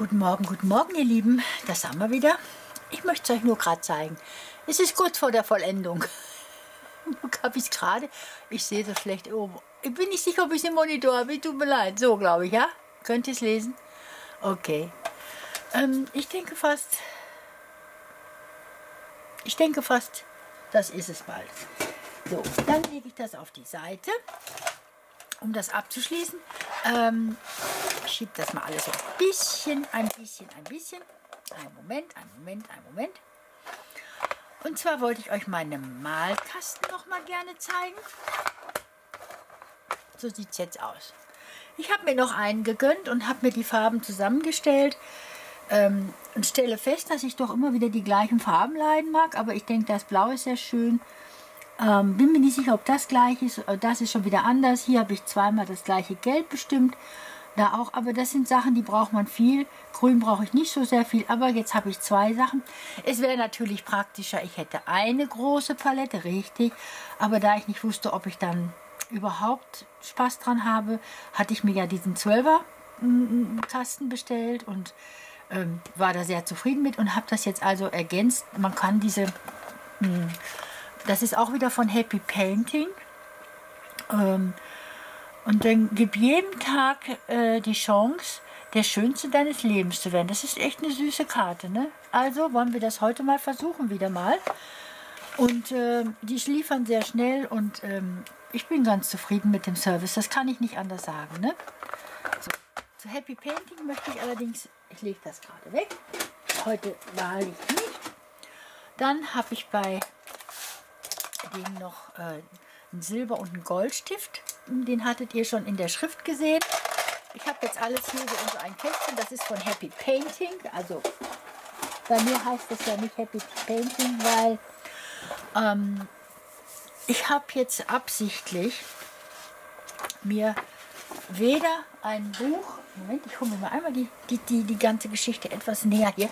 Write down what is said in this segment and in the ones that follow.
Guten Morgen, guten Morgen, ihr Lieben. Das haben wir wieder. Ich möchte es euch nur gerade zeigen. Es ist kurz vor der Vollendung. habe ich es gerade. Ich sehe das schlecht oben. Ich bin nicht sicher, ob ich es im Monitor habe. Tut mir leid. So, glaube ich, ja? Könnt ihr es lesen? Okay. Ähm, ich denke fast... Ich denke fast, das ist es bald. So, dann lege ich das auf die Seite, um das abzuschließen. Ähm, schiebe das mal alles so ein bisschen, ein bisschen, ein bisschen. Ein Moment, ein Moment, ein Moment. Und zwar wollte ich euch meinen Malkasten noch mal gerne zeigen. So sieht es jetzt aus. Ich habe mir noch einen gegönnt und habe mir die Farben zusammengestellt ähm, und stelle fest, dass ich doch immer wieder die gleichen Farben leiden mag. Aber ich denke, das Blau ist sehr schön. Ähm, bin mir nicht sicher, ob das gleich ist. Äh, das ist schon wieder anders. Hier habe ich zweimal das gleiche Gelb bestimmt. Da auch, aber das sind Sachen, die braucht man viel. Grün brauche ich nicht so sehr viel, aber jetzt habe ich zwei Sachen. Es wäre natürlich praktischer, ich hätte eine große Palette, richtig. Aber da ich nicht wusste, ob ich dann überhaupt Spaß dran habe, hatte ich mir ja diesen 12er Kasten bestellt und ähm, war da sehr zufrieden mit und habe das jetzt also ergänzt. Man kann diese, mh, hm, das ist auch wieder von Happy Painting. Ähm, und dann gib jedem Tag äh, die Chance, der Schönste deines Lebens zu werden. Das ist echt eine süße Karte. Ne? Also wollen wir das heute mal versuchen, wieder mal. Und äh, die liefern sehr schnell und ähm, ich bin ganz zufrieden mit dem Service. Das kann ich nicht anders sagen. Ne? So. Zu Happy Painting möchte ich allerdings, ich lege das gerade weg. Heute wahrlich nicht. Dann habe ich bei denen noch äh, einen Silber- und einen Goldstift. Den hattet ihr schon in der Schrift gesehen. Ich habe jetzt alles hier so in so ein Kästchen. Das ist von Happy Painting. Also bei mir heißt das ja nicht Happy Painting, weil ähm, ich habe jetzt absichtlich mir weder ein Buch, Moment, ich hole mir mal einmal die, die, die, die ganze Geschichte etwas näher hier.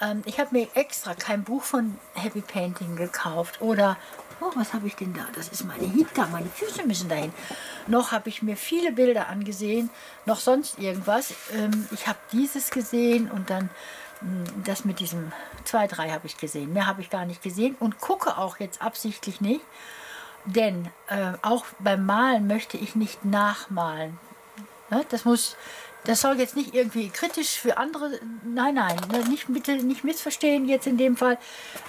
Ähm, ich habe mir extra kein Buch von Happy Painting gekauft oder Oh, was habe ich denn da? Das ist meine Hita, meine Füße müssen dahin. Noch habe ich mir viele Bilder angesehen, noch sonst irgendwas. Ähm, ich habe dieses gesehen und dann hm, das mit diesem, zwei, drei habe ich gesehen. Mehr habe ich gar nicht gesehen und gucke auch jetzt absichtlich nicht. Denn äh, auch beim Malen möchte ich nicht nachmalen. Ne? Das muss das soll jetzt nicht irgendwie kritisch für andere, nein, nein, ne, nicht, bitte nicht missverstehen jetzt in dem Fall.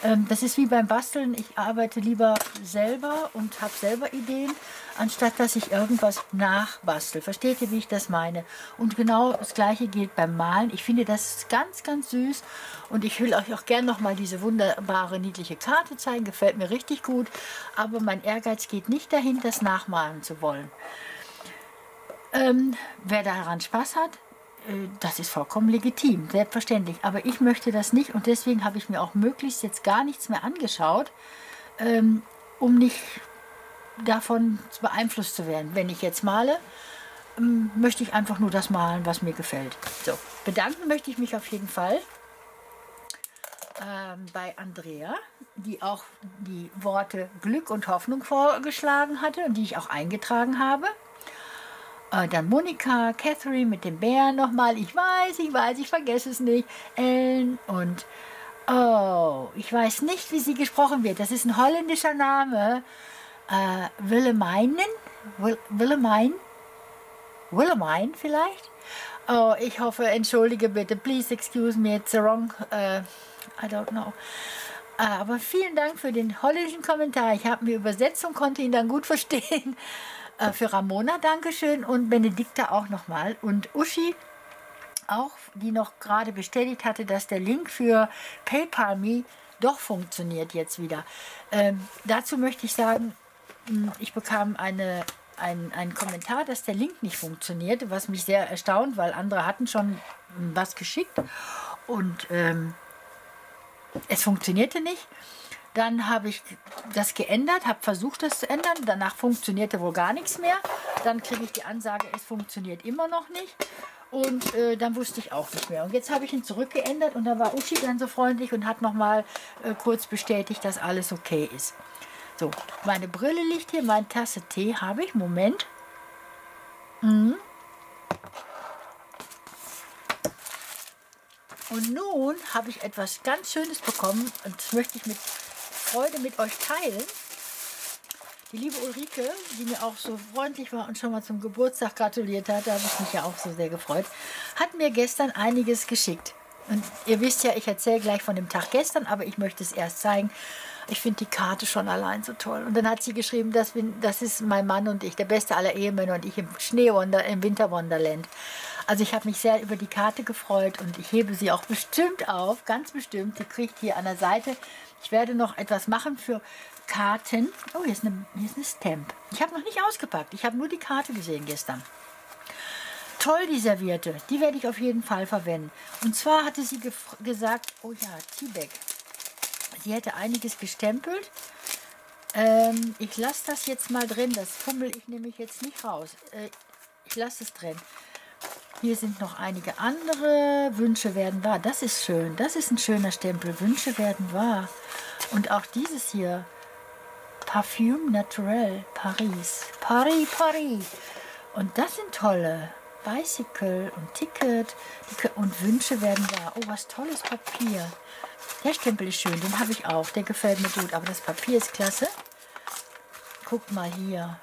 Ähm, das ist wie beim Basteln, ich arbeite lieber selber und habe selber Ideen, anstatt dass ich irgendwas nachbastel. Versteht ihr, wie ich das meine? Und genau das gleiche gilt beim Malen. Ich finde das ganz, ganz süß und ich will euch auch gerne nochmal diese wunderbare, niedliche Karte zeigen, gefällt mir richtig gut, aber mein Ehrgeiz geht nicht dahin, das nachmalen zu wollen. Ähm, wer daran Spaß hat, äh, das ist vollkommen legitim, selbstverständlich. Aber ich möchte das nicht und deswegen habe ich mir auch möglichst jetzt gar nichts mehr angeschaut, ähm, um nicht davon beeinflusst zu werden. Wenn ich jetzt male, ähm, möchte ich einfach nur das malen, was mir gefällt. So, bedanken möchte ich mich auf jeden Fall ähm, bei Andrea, die auch die Worte Glück und Hoffnung vorgeschlagen hatte und die ich auch eingetragen habe. Äh, dann Monika, Catherine mit dem Bären nochmal. Ich weiß, ich weiß, ich vergesse es nicht. Ellen und oh, ich weiß nicht, wie sie gesprochen wird. Das ist ein holländischer Name. Äh, Willeminen? Will, Willemine? Willemine vielleicht? Oh, ich hoffe, entschuldige bitte. Please excuse me, it's wrong. Uh, I don't know. Uh, aber vielen Dank für den holländischen Kommentar. Ich habe mir Übersetzung, konnte ihn dann gut verstehen. Äh, für Ramona Dankeschön und Benedikta auch nochmal. Und Uschi auch, die noch gerade bestätigt hatte, dass der Link für PayPal Me doch funktioniert jetzt wieder. Ähm, dazu möchte ich sagen, hm, ich bekam eine, ein, einen Kommentar, dass der Link nicht funktionierte, was mich sehr erstaunt, weil andere hatten schon was geschickt und ähm, es funktionierte nicht. Dann habe ich das geändert, habe versucht, das zu ändern. Danach funktionierte wohl gar nichts mehr. Dann kriege ich die Ansage, es funktioniert immer noch nicht. Und äh, dann wusste ich auch nicht mehr. Und jetzt habe ich ihn zurückgeändert und da war Uschi dann so freundlich und hat nochmal äh, kurz bestätigt, dass alles okay ist. So, meine Brille liegt hier, meine Tasse Tee habe ich. Moment. Mhm. Und nun habe ich etwas ganz Schönes bekommen und das möchte ich mit Freude mit euch teilen. Die liebe Ulrike, die mir auch so freundlich war und schon mal zum Geburtstag gratuliert hat, da habe ich mich ja auch so sehr gefreut, hat mir gestern einiges geschickt. Und ihr wisst ja, ich erzähle gleich von dem Tag gestern, aber ich möchte es erst zeigen. Ich finde die Karte schon allein so toll. Und dann hat sie geschrieben, das, bin, das ist mein Mann und ich, der beste aller Ehemänner und ich im Schneewonder, im Winterwonderland. Also ich habe mich sehr über die Karte gefreut und ich hebe sie auch bestimmt auf, ganz bestimmt. Sie kriegt hier an der Seite. Ich werde noch etwas machen für Karten. Oh, hier ist eine, hier ist eine Stamp. Ich habe noch nicht ausgepackt. Ich habe nur die Karte gesehen gestern. Toll, die Serviette. Die werde ich auf jeden Fall verwenden. Und zwar hatte sie gesagt, oh ja, T-Bag. Sie hätte einiges gestempelt. Ähm, ich lasse das jetzt mal drin. Das fummel ich nämlich jetzt nicht raus. Äh, ich lasse es drin. Hier sind noch einige andere. Wünsche werden wahr. Das ist schön. Das ist ein schöner Stempel. Wünsche werden wahr. Und auch dieses hier. Parfum Naturel Paris. Paris, Paris. Und das sind tolle. Bicycle und Ticket und Wünsche werden wahr. Oh, was tolles Papier. Der Stempel ist schön, den habe ich auch. Der gefällt mir gut, aber das Papier ist klasse. Guckt mal hier.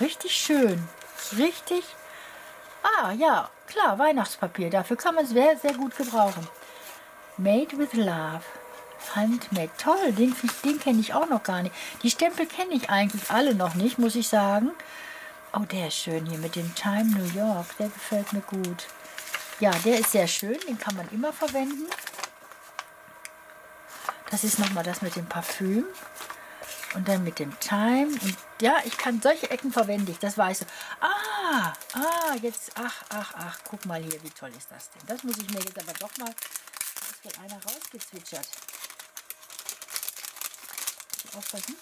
Richtig schön. Richtig. Ah, ja, klar, Weihnachtspapier. Dafür kann man es sehr, sehr gut gebrauchen. Made with Love. Handmade. Toll, den, den kenne ich auch noch gar nicht. Die Stempel kenne ich eigentlich alle noch nicht, muss ich sagen. Oh, der ist schön hier mit dem Time New York. Der gefällt mir gut. Ja, der ist sehr schön. Den kann man immer verwenden. Das ist nochmal das mit dem Parfüm. Und dann mit dem Time. Und ja, ich kann solche Ecken verwende ich, das weiß ich. Ah, ah, jetzt, ach, ach, ach, guck mal hier, wie toll ist das denn? Das muss ich mir jetzt aber doch mal, ist wohl einer rausgezwitschert. Aufpassen.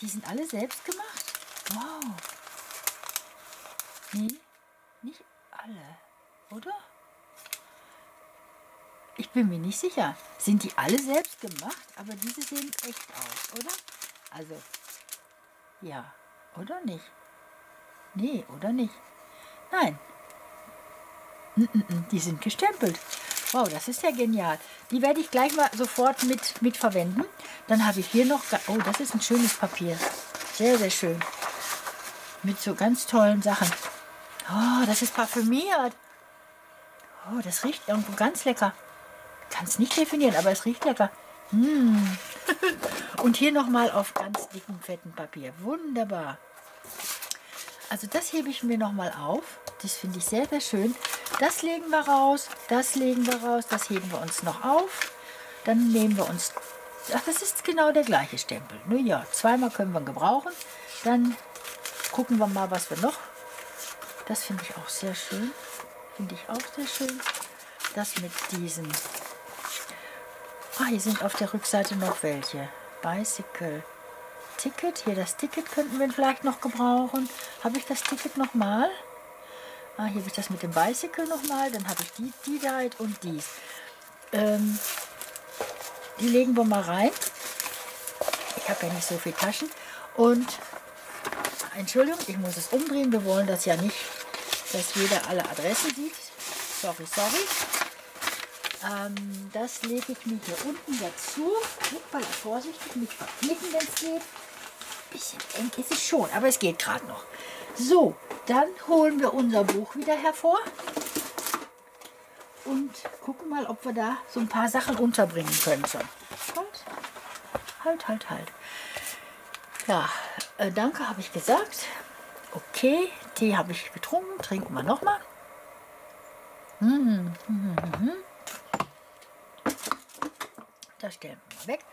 Die sind alle selbst gemacht. Wow. Nee, nicht alle, oder? Ich bin mir nicht sicher. Sind die alle selbst gemacht? Aber diese sehen echt aus, oder? Also, ja, oder nicht? Nee, oder nicht? Nein. Die sind gestempelt. Wow, das ist ja genial. Die werde ich gleich mal sofort mit, mit verwenden. Dann habe ich hier noch... Oh, das ist ein schönes Papier. Sehr, sehr schön. Mit so ganz tollen Sachen. Oh, das ist parfümiert. Oh, das riecht irgendwo ganz lecker kann es nicht definieren, aber es riecht lecker. Mmh. Und hier nochmal auf ganz dicken, fetten Papier. Wunderbar. Also das hebe ich mir nochmal auf. Das finde ich sehr, sehr schön. Das legen wir raus, das legen wir raus, das heben wir uns noch auf. Dann nehmen wir uns, ach das ist genau der gleiche Stempel. Nur ja, zweimal können wir ihn gebrauchen. Dann gucken wir mal, was wir noch. Das finde ich auch sehr schön. Finde ich auch sehr schön. Das mit diesen Ah, hier sind auf der Rückseite noch welche. Bicycle. Ticket. Hier das Ticket könnten wir vielleicht noch gebrauchen. Habe ich das Ticket nochmal? Ah, hier habe ich das mit dem Bicycle nochmal. Dann habe ich die, die da und dies. Ähm, die legen wir mal rein. Ich habe ja nicht so viele Taschen. Und, Entschuldigung, ich muss es umdrehen. Wir wollen das ja nicht, dass jeder alle Adressen sieht. Sorry, sorry. Ähm, das lege ich mir hier unten dazu. Mal vorsichtig mit verknicken, wenn es geht. Bisschen eng ist es schon, aber es geht gerade noch. So, dann holen wir unser Buch wieder hervor und gucken mal, ob wir da so ein paar Sachen unterbringen können. Halt, halt, halt, halt. Ja, äh, danke habe ich gesagt. Okay, Tee habe ich getrunken. Trinken wir nochmal. Mmh, mmh, mmh. Das stellen wir mal weg.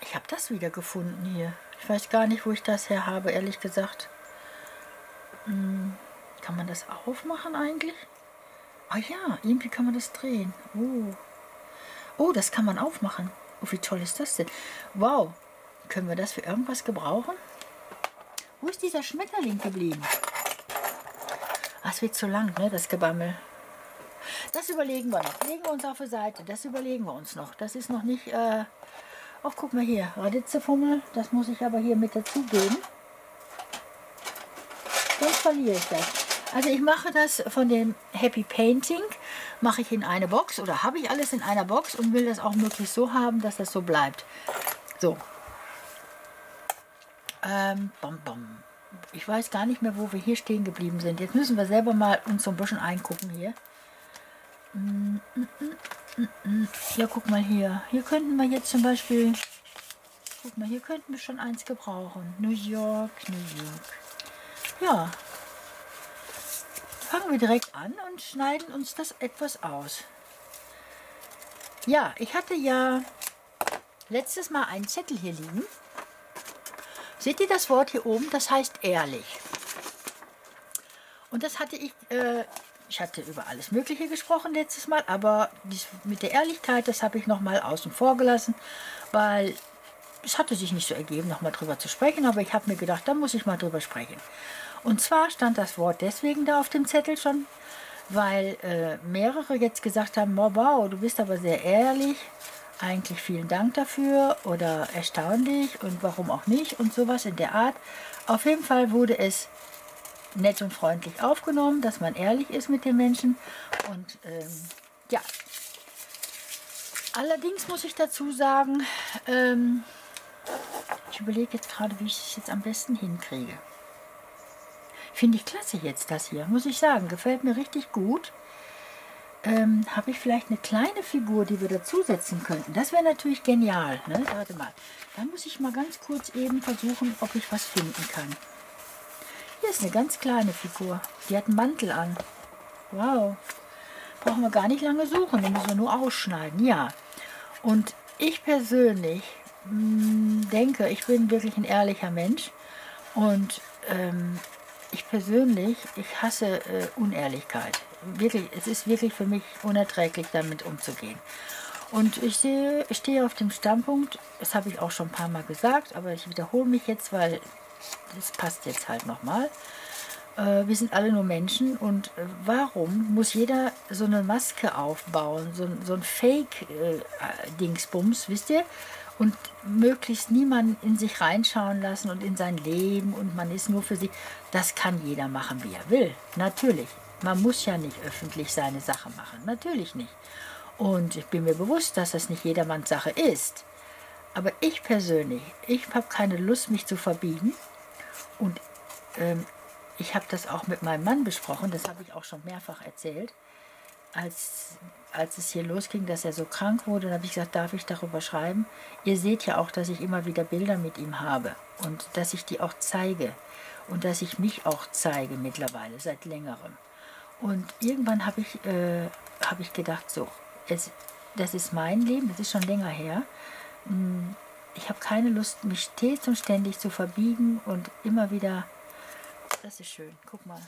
Ich habe das wieder gefunden hier. Ich weiß gar nicht, wo ich das her habe, ehrlich gesagt. Hm, kann man das aufmachen eigentlich? Ah ja, irgendwie kann man das drehen. Oh. oh, das kann man aufmachen. Oh, wie toll ist das denn? Wow, können wir das für irgendwas gebrauchen? Wo ist dieser Schmetterling geblieben? Ah, es wird zu lang, ne, das Gebammel. Das überlegen wir noch. Legen wir uns auf die Seite. Das überlegen wir uns noch. Das ist noch nicht... Äh Ach, guck mal hier. Raditzefummel. Das muss ich aber hier mit dazugeben. Sonst verliere ich das. Also ich mache das von dem Happy Painting, mache ich in eine Box oder habe ich alles in einer Box und will das auch möglichst so haben, dass das so bleibt. So. Ähm, bom, bom. Ich weiß gar nicht mehr, wo wir hier stehen geblieben sind. Jetzt müssen wir selber mal uns so ein bisschen eingucken hier. Ja, guck mal hier. Hier könnten wir jetzt zum Beispiel... Guck mal, hier könnten wir schon eins gebrauchen. New York, New York. Ja, fangen wir direkt an und schneiden uns das etwas aus. Ja, ich hatte ja letztes Mal einen Zettel hier liegen. Seht ihr das Wort hier oben? Das heißt ehrlich. Und das hatte ich, äh, ich hatte über alles Mögliche gesprochen letztes Mal, aber dies, mit der Ehrlichkeit, das habe ich nochmal außen vor gelassen, weil es hatte sich nicht so ergeben, nochmal drüber zu sprechen, aber ich habe mir gedacht, da muss ich mal drüber sprechen. Und zwar stand das Wort deswegen da auf dem Zettel schon, weil äh, mehrere jetzt gesagt haben, wow, du bist aber sehr ehrlich, eigentlich vielen Dank dafür oder erstaunlich und warum auch nicht und sowas in der Art. Auf jeden Fall wurde es nett und freundlich aufgenommen, dass man ehrlich ist mit den Menschen und ähm, ja. Allerdings muss ich dazu sagen, ähm, ich überlege jetzt gerade, wie ich es jetzt am besten hinkriege. Finde ich klasse jetzt das hier, muss ich sagen. Gefällt mir richtig gut. Ähm, Habe ich vielleicht eine kleine Figur, die wir dazusetzen könnten. Das wäre natürlich genial. Ne? Warte mal. Da muss ich mal ganz kurz eben versuchen, ob ich was finden kann. Hier ist eine ganz kleine Figur. Die hat einen Mantel an. Wow. Brauchen wir gar nicht lange suchen. Den müssen wir nur ausschneiden. Ja. Und ich persönlich mh, hm, denke, ich bin wirklich ein ehrlicher Mensch. Und ähm, ich persönlich, ich hasse äh, Unehrlichkeit. Wirklich, es ist wirklich für mich unerträglich, damit umzugehen. Und ich sehe, ich stehe auf dem Standpunkt, das habe ich auch schon ein paar Mal gesagt, aber ich wiederhole mich jetzt, weil das passt jetzt halt nochmal. Äh, wir sind alle nur Menschen und äh, warum muss jeder so eine Maske aufbauen, so, so ein Fake-Dingsbums, äh, wisst ihr? und möglichst niemanden in sich reinschauen lassen und in sein Leben und man ist nur für sich. Das kann jeder machen, wie er will. Natürlich. Man muss ja nicht öffentlich seine Sache machen. Natürlich nicht. Und ich bin mir bewusst, dass das nicht jedermanns Sache ist. Aber ich persönlich, ich habe keine Lust, mich zu verbiegen. Und ähm, ich habe das auch mit meinem Mann besprochen, das habe ich auch schon mehrfach erzählt als, als es hier losging, dass er so krank wurde, habe ich gesagt, darf ich darüber schreiben? Ihr seht ja auch, dass ich immer wieder Bilder mit ihm habe und dass ich die auch zeige und dass ich mich auch zeige mittlerweile, seit längerem. Und irgendwann habe ich, äh, hab ich gedacht, so, es, das ist mein Leben, das ist schon länger her. Hm, ich habe keine Lust, mich stets und ständig zu verbiegen und immer wieder, das ist schön, guck mal,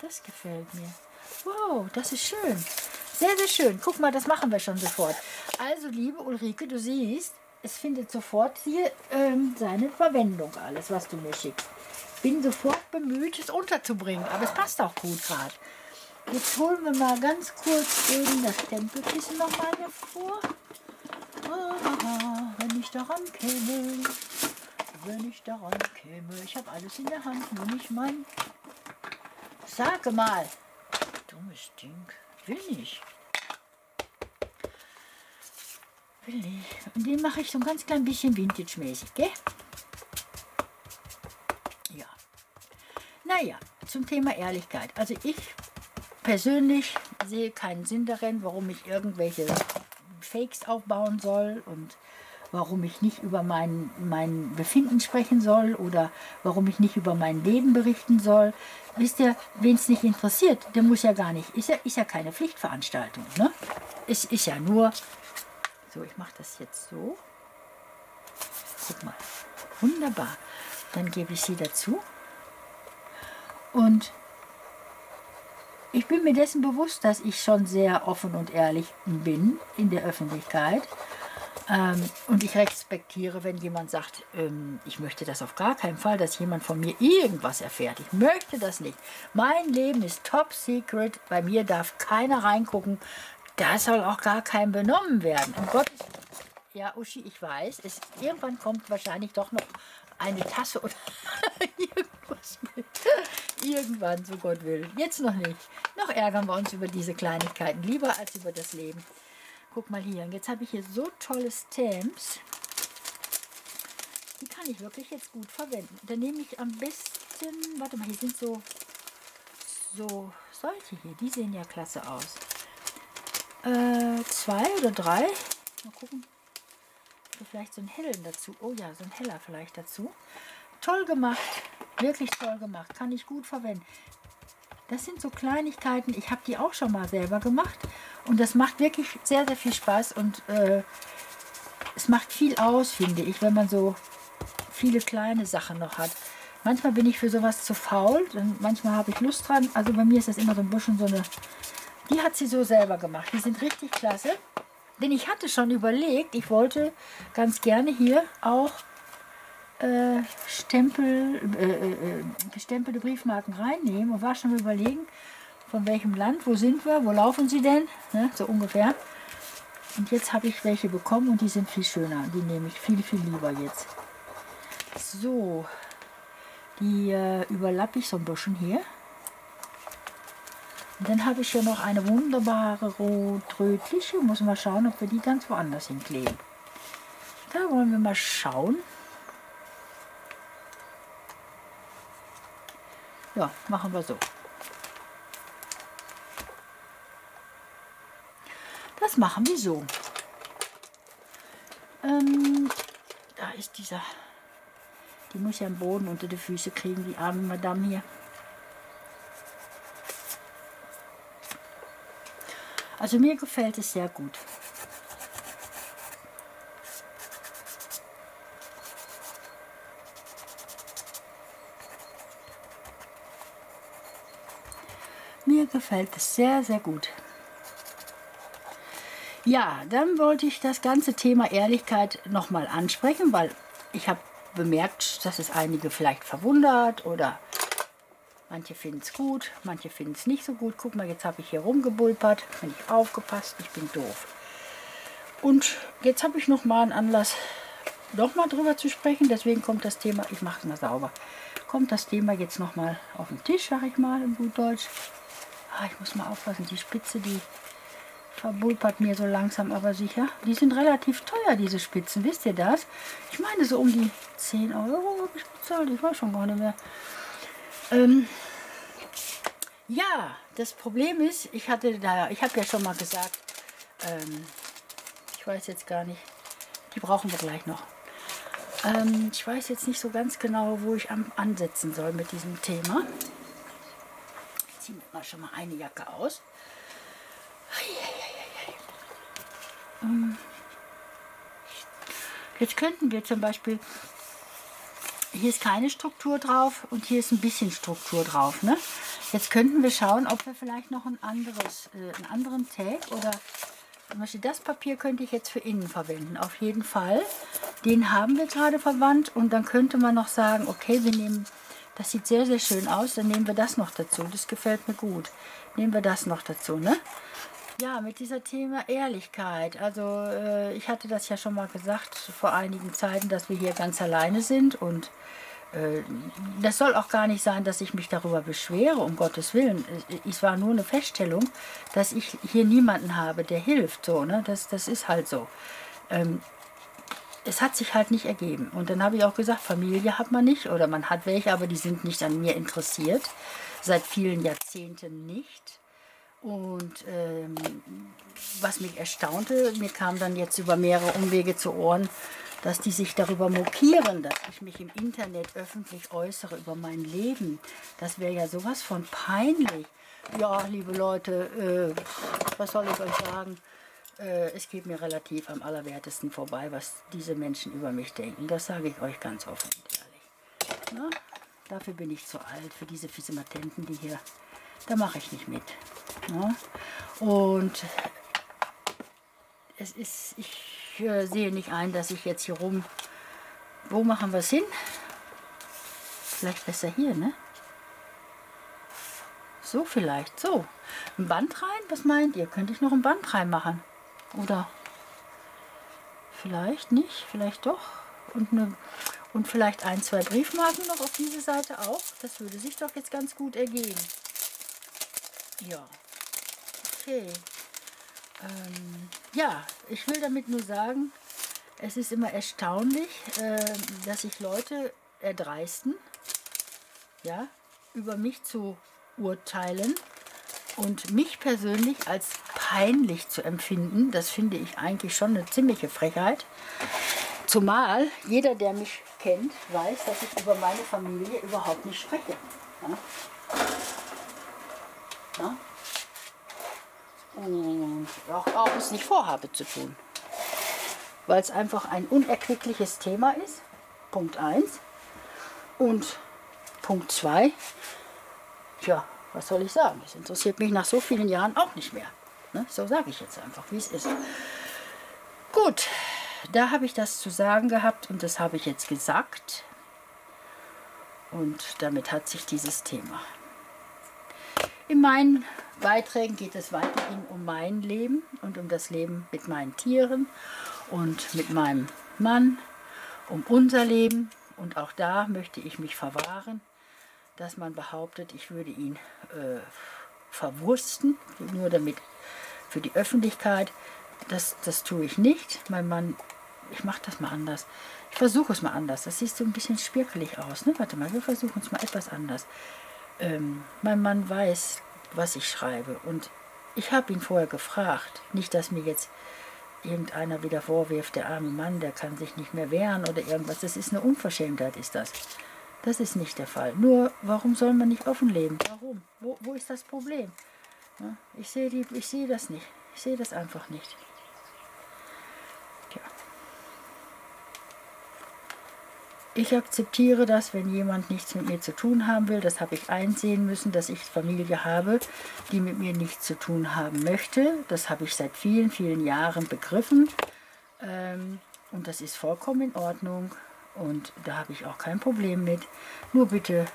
das gefällt mir. Wow, das ist schön. Sehr, sehr schön. Guck mal, das machen wir schon sofort. Also, liebe Ulrike, du siehst, es findet sofort hier ähm, seine Verwendung, alles, was du mir schickst. Bin sofort bemüht, es unterzubringen, aber es passt auch gut gerade. Jetzt holen wir mal ganz kurz eben das Stempelkissen nochmal hervor. Wenn ich daran käme, wenn ich daran käme. Ich habe alles in der Hand, nur nicht mein... Sage mal, dummes Ding. Will nicht. Will nicht. Und den mache ich so ein ganz klein bisschen Vintage-mäßig, gell? Ja. Naja, zum Thema Ehrlichkeit. Also ich persönlich sehe keinen Sinn darin, warum ich irgendwelche Fakes aufbauen soll und warum ich nicht über mein, mein Befinden sprechen soll oder warum ich nicht über mein Leben berichten soll. Wisst ihr, wen es nicht interessiert, der muss ja gar nicht, ist ja, ist ja keine Pflichtveranstaltung. Ne? Es ist ja nur, so ich mache das jetzt so. Guck mal, wunderbar. Dann gebe ich sie dazu. Und ich bin mir dessen bewusst, dass ich schon sehr offen und ehrlich bin in der Öffentlichkeit. Ähm, und ich respektiere, wenn jemand sagt, ähm, ich möchte das auf gar keinen Fall, dass jemand von mir irgendwas erfährt. Ich möchte das nicht. Mein Leben ist top secret. Bei mir darf keiner reingucken. Da soll auch gar kein benommen werden. Um Gottes ja, Uschi, ich weiß, es, irgendwann kommt wahrscheinlich doch noch eine Tasse oder irgendwas mit. Irgendwann, so Gott will. Jetzt noch nicht. Noch ärgern wir uns über diese Kleinigkeiten. Lieber als über das Leben. Guck mal hier. Und jetzt habe ich hier so tolle Stamps. Die kann ich wirklich jetzt gut verwenden. Da nehme ich am besten, warte mal, hier sind so, so solche hier. Die sehen ja klasse aus. Äh, zwei oder drei. Mal gucken. Vielleicht so einen hellen dazu. Oh ja, so ein heller vielleicht dazu. Toll gemacht. Wirklich toll gemacht. Kann ich gut verwenden. Das sind so Kleinigkeiten. Ich habe die auch schon mal selber gemacht. Und das macht wirklich sehr, sehr viel Spaß. Und äh, es macht viel aus, finde ich, wenn man so viele kleine Sachen noch hat. Manchmal bin ich für sowas zu faul. Und manchmal habe ich Lust dran. Also bei mir ist das immer so ein bisschen so eine... Die hat sie so selber gemacht. Die sind richtig klasse. Denn ich hatte schon überlegt, ich wollte ganz gerne hier auch äh, Stempel, äh, äh, gestempelte Briefmarken reinnehmen und war schon überlegen, von welchem Land, wo sind wir, wo laufen sie denn, ne, so ungefähr. Und jetzt habe ich welche bekommen und die sind viel schöner. Die nehme ich viel, viel lieber jetzt. So, die äh, überlappe ich so ein bisschen hier. Und dann habe ich hier noch eine wunderbare rot-rötliche. Muss mal schauen, ob wir die ganz woanders hinkleben. Da wollen wir mal schauen. Ja, machen wir so. Das machen wir so. Ähm, da ist dieser. Die muss ja am Boden unter die Füße kriegen, die arme Madame hier. Also mir gefällt es sehr gut. Mir gefällt es sehr, sehr gut. Ja, dann wollte ich das ganze Thema Ehrlichkeit nochmal ansprechen, weil ich habe bemerkt, dass es einige vielleicht verwundert oder Manche finden es gut, manche finden es nicht so gut. Guck mal, jetzt habe ich hier rumgebulpert, bin ich aufgepasst, ich bin doof. Und jetzt habe ich noch mal einen Anlass, noch mal drüber zu sprechen. Deswegen kommt das Thema, ich mache es mal sauber, kommt das Thema jetzt noch mal auf den Tisch, sage ich mal im gut Deutsch. Ah, ich muss mal aufpassen, die Spitze, die verbulpert mir so langsam aber sicher. Die sind relativ teuer, diese Spitzen, wisst ihr das? Ich meine so um die 10 Euro habe ich bezahlt, ich weiß schon gar nicht mehr. Ähm, ja, das Problem ist, ich hatte da, ich habe ja schon mal gesagt, ähm, ich weiß jetzt gar nicht, die brauchen wir gleich noch. Ähm, ich weiß jetzt nicht so ganz genau, wo ich am, ansetzen soll mit diesem Thema. Ich ziehe mir mal schon mal eine Jacke aus. Ähm, jetzt könnten wir zum Beispiel hier ist keine Struktur drauf und hier ist ein bisschen Struktur drauf. Ne? Jetzt könnten wir schauen, ob wir vielleicht noch ein anderes, äh, einen anderen Tag oder zum Beispiel das Papier könnte ich jetzt für innen verwenden. Auf jeden Fall. Den haben wir gerade verwandt und dann könnte man noch sagen, okay, wir nehmen, das sieht sehr, sehr schön aus, dann nehmen wir das noch dazu. Das gefällt mir gut. Nehmen wir das noch dazu, ne? Ja, mit dieser Thema Ehrlichkeit. Also äh, ich hatte das ja schon mal gesagt vor einigen Zeiten, dass wir hier ganz alleine sind und äh, das soll auch gar nicht sein, dass ich mich darüber beschwere, um Gottes Willen. Es war nur eine Feststellung, dass ich hier niemanden habe, der hilft. So, ne? das, das ist halt so. Ähm, es hat sich halt nicht ergeben. Und dann habe ich auch gesagt, Familie hat man nicht oder man hat welche, aber die sind nicht an mir interessiert. Seit vielen Jahrzehnten nicht. Und ähm, was mich erstaunte, mir kam dann jetzt über mehrere Umwege zu Ohren, dass die sich darüber mokieren, dass ich mich im Internet öffentlich äußere über mein Leben. Das wäre ja sowas von peinlich. Ja, liebe Leute, äh, was soll ich euch sagen? Äh, es geht mir relativ am allerwertesten vorbei, was diese Menschen über mich denken. Das sage ich euch ganz offen und ehrlich. Na, dafür bin ich zu alt, für diese Fisimatenten, die hier da mache ich nicht mit. Ja. Und es ist, ich äh, sehe nicht ein, dass ich jetzt hier rum, wo machen wir es hin? Vielleicht besser hier, ne? So vielleicht, so. Ein Band rein, was meint ihr? Könnte ich noch ein Band reinmachen? Oder vielleicht nicht, vielleicht doch. Und, eine, Und vielleicht ein, zwei Briefmarken noch auf diese Seite auch. Das würde sich doch jetzt ganz gut ergehen. Ja, okay. Ähm, ja, ich will damit nur sagen, es ist immer erstaunlich, äh, dass sich Leute erdreisten, ja, über mich zu urteilen und mich persönlich als peinlich zu empfinden. Das finde ich eigentlich schon eine ziemliche Frechheit. Zumal jeder, der mich kennt, weiß, dass ich über meine Familie überhaupt nicht spreche. Ja? Ja? Auch, auch es nicht vorhabe zu tun. Weil es einfach ein unerquickliches Thema ist. Punkt 1. Und Punkt 2. Tja, was soll ich sagen? Es interessiert mich nach so vielen Jahren auch nicht mehr. Ne? So sage ich jetzt einfach, wie es ist. Gut, da habe ich das zu sagen gehabt und das habe ich jetzt gesagt. Und damit hat sich dieses Thema. In meinen Beiträgen geht es weiterhin um mein Leben und um das Leben mit meinen Tieren und mit meinem Mann, um unser Leben. Und auch da möchte ich mich verwahren, dass man behauptet, ich würde ihn äh, verwursten, nur damit für die Öffentlichkeit. Das, das tue ich nicht. Mein Mann, ich mache das mal anders. Ich versuche es mal anders. Das sieht so ein bisschen spirkelig aus. Ne? Warte mal, wir versuchen es mal etwas anders. Ähm, mein Mann weiß, was ich schreibe. Und ich habe ihn vorher gefragt. Nicht, dass mir jetzt irgendeiner wieder vorwirft, der arme Mann, der kann sich nicht mehr wehren oder irgendwas. Das ist eine Unverschämtheit, ist das. Das ist nicht der Fall. Nur, warum soll man nicht offen leben? Warum? Wo, wo ist das Problem? Ich sehe seh das nicht. Ich sehe das einfach nicht. Ich akzeptiere das, wenn jemand nichts mit mir zu tun haben will. Das habe ich einsehen müssen, dass ich Familie habe, die mit mir nichts zu tun haben möchte. Das habe ich seit vielen, vielen Jahren begriffen. Ähm, und das ist vollkommen in Ordnung. Und da habe ich auch kein Problem mit. Nur bitte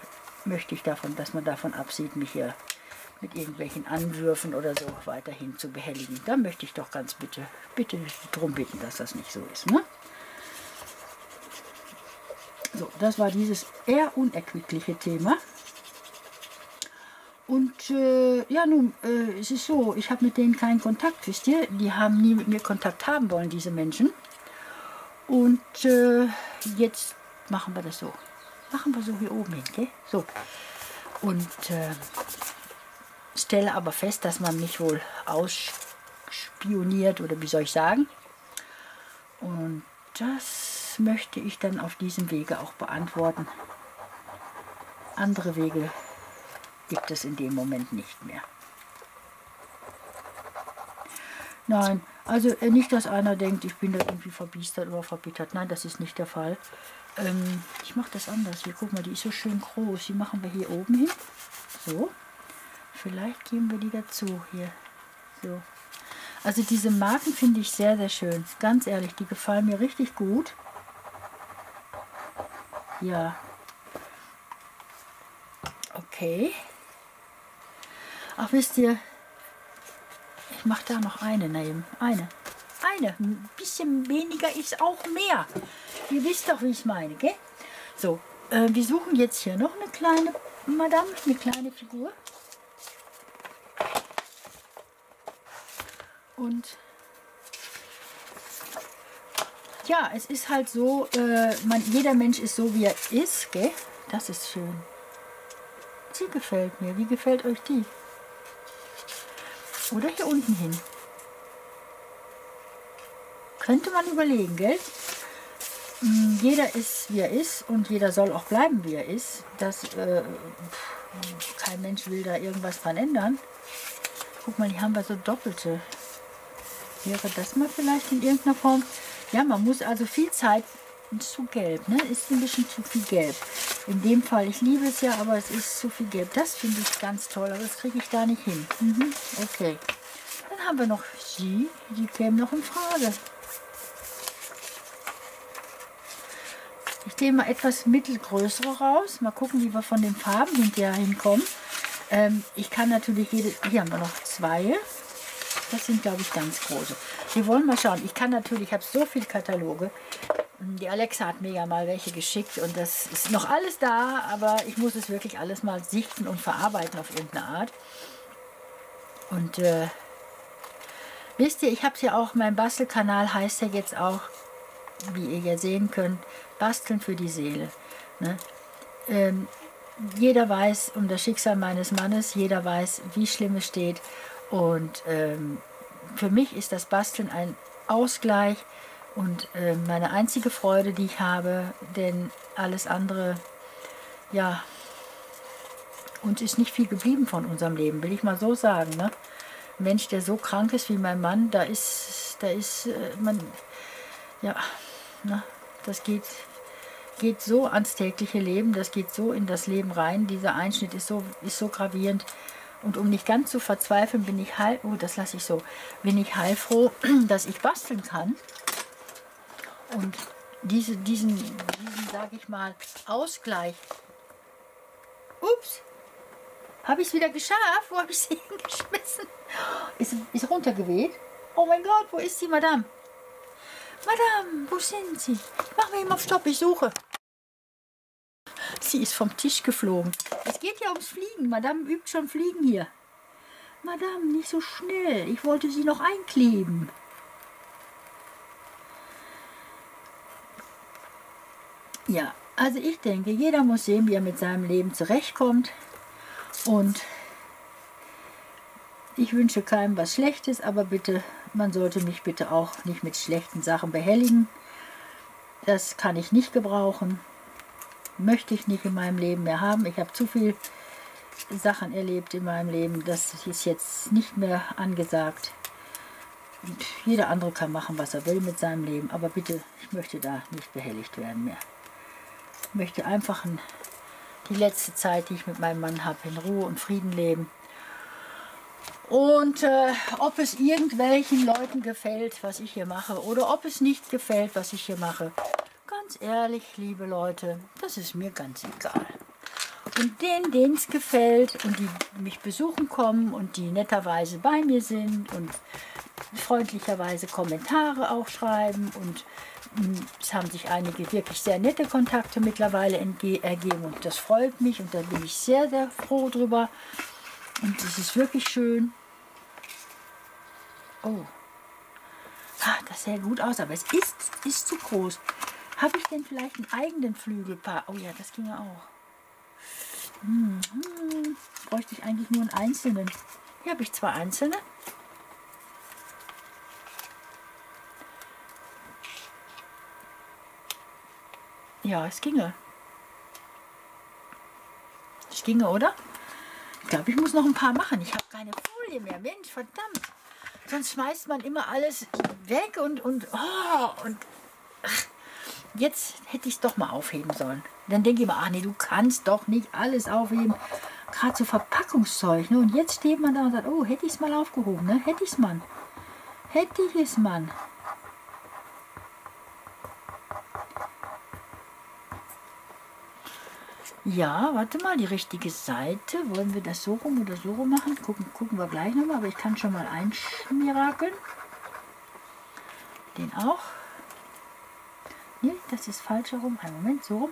möchte ich davon, dass man davon absieht, mich hier mit irgendwelchen Anwürfen oder so weiterhin zu behelligen. Da möchte ich doch ganz bitte, bitte darum bitten, dass das nicht so ist. Ne? So, das war dieses eher unerquickliche Thema. Und äh, ja, nun, äh, es ist so, ich habe mit denen keinen Kontakt, wisst ihr? Die haben nie mit mir Kontakt haben wollen, diese Menschen. Und äh, jetzt machen wir das so. Machen wir so hier oben hin, gell? So. Und äh, stelle aber fest, dass man mich wohl ausspioniert oder wie soll ich sagen. Und das möchte ich dann auf diesem Wege auch beantworten. Andere Wege gibt es in dem Moment nicht mehr. Nein, also äh, nicht, dass einer denkt, ich bin da irgendwie verbiestert oder verbittert. Nein, das ist nicht der Fall. Ähm, ich mache das anders. Hier, guck mal, die ist so schön groß. Die machen wir hier oben hin. So. Vielleicht geben wir die dazu hier. So. Also diese Marken finde ich sehr, sehr schön. Ganz ehrlich, die gefallen mir richtig gut. Ja. Okay. Ach, wisst ihr, ich mache da noch eine neben. Eine. Eine. Ein bisschen weniger ist auch mehr. Ihr wisst doch, wie ich meine, gell? So, äh, wir suchen jetzt hier noch eine kleine Madame, eine kleine Figur. Und ja, es ist halt so, äh, man, jeder Mensch ist so, wie er ist, gell? Das ist schön. Sie gefällt mir. Wie gefällt euch die? Oder hier unten hin. Könnte man überlegen, gell? Hm, jeder ist, wie er ist und jeder soll auch bleiben, wie er ist. Das, äh, kein Mensch will da irgendwas dran ändern. Guck mal, hier haben wir so doppelte. Wäre das mal vielleicht in irgendeiner Form ja, man muss also viel Zeit zu gelb, ne? Ist ein bisschen zu viel gelb. In dem Fall, ich liebe es ja, aber es ist zu viel gelb. Das finde ich ganz toll, aber das kriege ich da nicht hin. Mhm, okay. Dann haben wir noch sie, die käme noch in Frage. Ich nehme mal etwas mittelgrößere raus. Mal gucken, wie wir von den Farben hinterher hinkommen. Ähm, ich kann natürlich jede, hier haben wir noch zwei. Das sind, glaube ich, ganz große. Wir wollen mal schauen. Ich kann natürlich, ich habe so viele Kataloge. Die Alexa hat mir ja mal welche geschickt und das ist noch alles da, aber ich muss es wirklich alles mal sichten und verarbeiten auf irgendeine Art. Und äh, wisst ihr, ich habe es ja auch, mein Bastelkanal heißt ja jetzt auch, wie ihr ja sehen könnt, Basteln für die Seele. Ne? Ähm, jeder weiß um das Schicksal meines Mannes, jeder weiß, wie schlimm es steht. Und ähm, für mich ist das Basteln ein Ausgleich und äh, meine einzige Freude, die ich habe, denn alles andere, ja, uns ist nicht viel geblieben von unserem Leben, will ich mal so sagen. Ne? Ein Mensch, der so krank ist wie mein Mann, da ist, da ist äh, man, ja, ne, das geht, geht so ans tägliche Leben, das geht so in das Leben rein. Dieser Einschnitt ist so, ist so gravierend. Und um nicht ganz zu verzweifeln, bin ich heil, oh, das lasse ich so, bin ich heilfroh, dass ich basteln kann. Und diese, diesen, diesen sage ich mal, Ausgleich. Ups, habe ich es wieder geschafft? Wo habe ich sie hingeschmissen? Ist, ist runtergeweht. Oh mein Gott, wo ist sie, Madame? Madame, wo sind Sie? Ich mache mir immer auf Stopp, ich suche. Sie ist vom Tisch geflogen. Es geht ja ums Fliegen. Madame übt schon Fliegen hier. Madame, nicht so schnell. Ich wollte sie noch einkleben. Ja, also ich denke, jeder muss sehen, wie er mit seinem Leben zurechtkommt. Und ich wünsche keinem was Schlechtes, aber bitte, man sollte mich bitte auch nicht mit schlechten Sachen behelligen. Das kann ich nicht gebrauchen. Möchte ich nicht in meinem Leben mehr haben. Ich habe zu viel Sachen erlebt in meinem Leben. Das ist jetzt nicht mehr angesagt. Und jeder andere kann machen, was er will mit seinem Leben. Aber bitte, ich möchte da nicht behelligt werden mehr. Ich möchte einfach ein, die letzte Zeit, die ich mit meinem Mann habe, in Ruhe und Frieden leben. Und äh, ob es irgendwelchen Leuten gefällt, was ich hier mache, oder ob es nicht gefällt, was ich hier mache, ganz ehrlich, liebe Leute, das ist mir ganz egal. Und denen, denen es gefällt und die mich besuchen kommen und die netterweise bei mir sind und freundlicherweise Kommentare auch schreiben und hm, es haben sich einige wirklich sehr nette Kontakte mittlerweile ergeben und das freut mich und da bin ich sehr, sehr froh drüber. Und es ist wirklich schön. Oh. Ah, das sah gut aus, aber es ist, ist zu groß. Habe ich denn vielleicht einen eigenen Flügelpaar? Oh ja, das ginge auch. Hm, hm. Bräuchte ich eigentlich nur einen einzelnen. Hier habe ich zwei einzelne. Ja, es ginge. Es ginge, oder? Ich glaube, ich muss noch ein paar machen. Ich habe keine Folie mehr. Mensch, verdammt. Sonst schmeißt man immer alles weg und, und, oh, und ach, jetzt hätte ich es doch mal aufheben sollen. Dann denke ich mir, ach nee, du kannst doch nicht alles aufheben. Gerade so Verpackungszeug. Ne? Und jetzt steht man da und sagt, oh, hätte ich es mal aufgehoben, ne? Hätte ich es mal. Hätte ich es mal. Ja, warte mal, die richtige Seite. Wollen wir das so rum oder so rum machen? Gucken, gucken wir gleich nochmal, aber ich kann schon mal einschmirakeln. Den auch. Ne, das ist falsch herum. Ein Moment, so rum.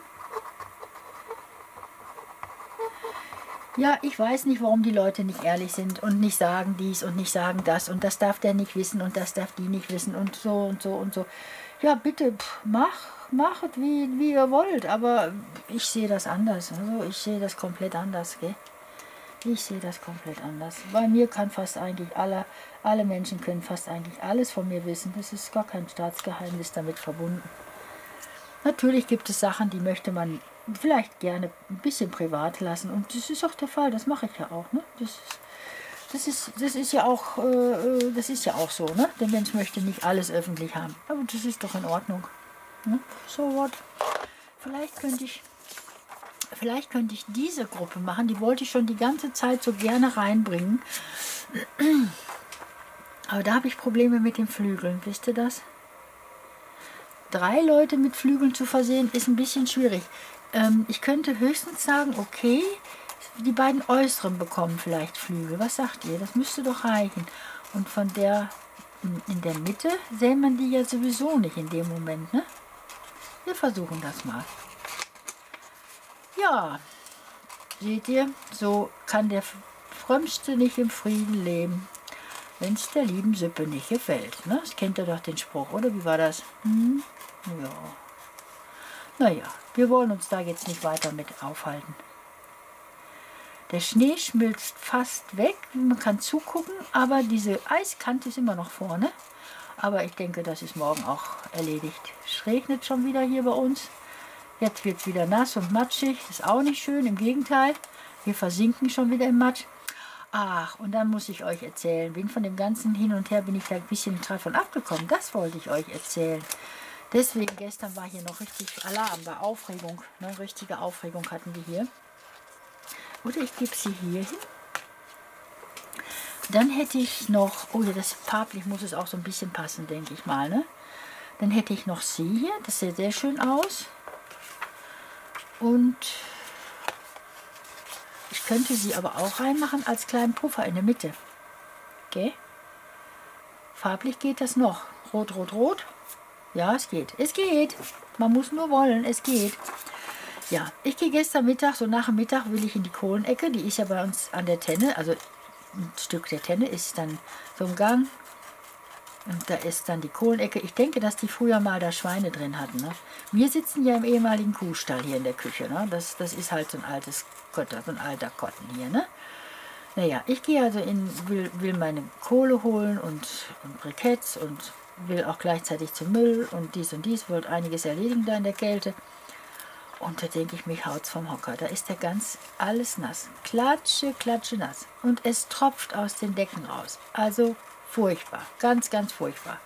Ja, ich weiß nicht, warum die Leute nicht ehrlich sind und nicht sagen dies und nicht sagen das und das darf der nicht wissen und das darf die nicht wissen und so und so und so. Ja, bitte, pff, mach, macht, wie, wie ihr wollt, aber ich sehe das anders. Also ich sehe das komplett anders, gell? Ich sehe das komplett anders. Bei mir kann fast eigentlich alle, alle Menschen können fast eigentlich alles von mir wissen. Das ist gar kein Staatsgeheimnis damit verbunden. Natürlich gibt es Sachen, die möchte man vielleicht gerne ein bisschen privat lassen. Und das ist auch der Fall, das mache ich ja auch. Ne? Das, ist, das, ist, das ist ja auch, äh, äh, das ist ja auch so, ne? Der Mensch möchte nicht alles öffentlich haben. Aber das ist doch in Ordnung. Ne? So what? Vielleicht könnte ich vielleicht könnte ich diese Gruppe machen. Die wollte ich schon die ganze Zeit so gerne reinbringen. Aber da habe ich Probleme mit den Flügeln. Wisst ihr das? Drei Leute mit Flügeln zu versehen, ist ein bisschen schwierig. Ähm, ich könnte höchstens sagen, okay, die beiden Äußeren bekommen vielleicht Flügel. Was sagt ihr? Das müsste doch reichen. Und von der in, der Mitte sehen man die ja sowieso nicht in dem Moment, ne? Wir versuchen das mal. Ja, seht ihr, so kann der Frömmste nicht im Frieden leben, wenn es der lieben Sippe nicht gefällt. Ne? Das kennt ihr doch den Spruch, oder? Wie war das? Hm? Ja. Naja, wir wollen uns da jetzt nicht weiter mit aufhalten. Der Schnee schmilzt fast weg, man kann zugucken, aber diese Eiskante ist immer noch vorne. Aber ich denke, das ist morgen auch erledigt. Es regnet schon wieder hier bei uns. Jetzt wird es wieder nass und matschig. Ist auch nicht schön, im Gegenteil. Wir versinken schon wieder im Matsch. Ach, und dann muss ich euch erzählen. Bin von dem ganzen Hin und Her bin ich da ein bisschen davon abgekommen. Das wollte ich euch erzählen. Deswegen gestern war hier noch richtig Alarm, war Aufregung. Ne? Richtige Aufregung hatten wir hier. Oder ich gebe sie hier hin. Dann hätte ich noch, oh ja, das farblich muss es auch so ein bisschen passen, denke ich mal. Ne? Dann hätte ich noch sie hier, das sieht sehr schön aus. Und könnte sie aber auch reinmachen als kleinen Puffer in der Mitte. Okay? Farblich geht das noch. Rot, rot, rot. Ja, es geht. Es geht. Man muss nur wollen. Es geht. Ja, ich gehe gestern Mittag, so nach dem Mittag will ich in die Kohlenecke. Die ist ja bei uns an der Tenne. Also ein Stück der Tenne ist dann so im Gang. Und da ist dann die Kohlenecke. Ich denke, dass die früher mal da Schweine drin hatten. Ne? Wir sitzen ja im ehemaligen Kuhstall hier in der Küche. Ne? Das, das ist halt so ein altes Kotter, so ein alter Kotten hier. Ne? Naja, ich gehe also in, will, will meine Kohle holen und, und Briketts und will auch gleichzeitig zum Müll und dies und dies, wollte einiges erledigen da in der Kälte. Und da denke ich mich, haut's vom Hocker. Da ist der ganz alles nass. Klatsche, klatsche nass. Und es tropft aus den Decken raus. Also furchtbar. Ganz, ganz furchtbar.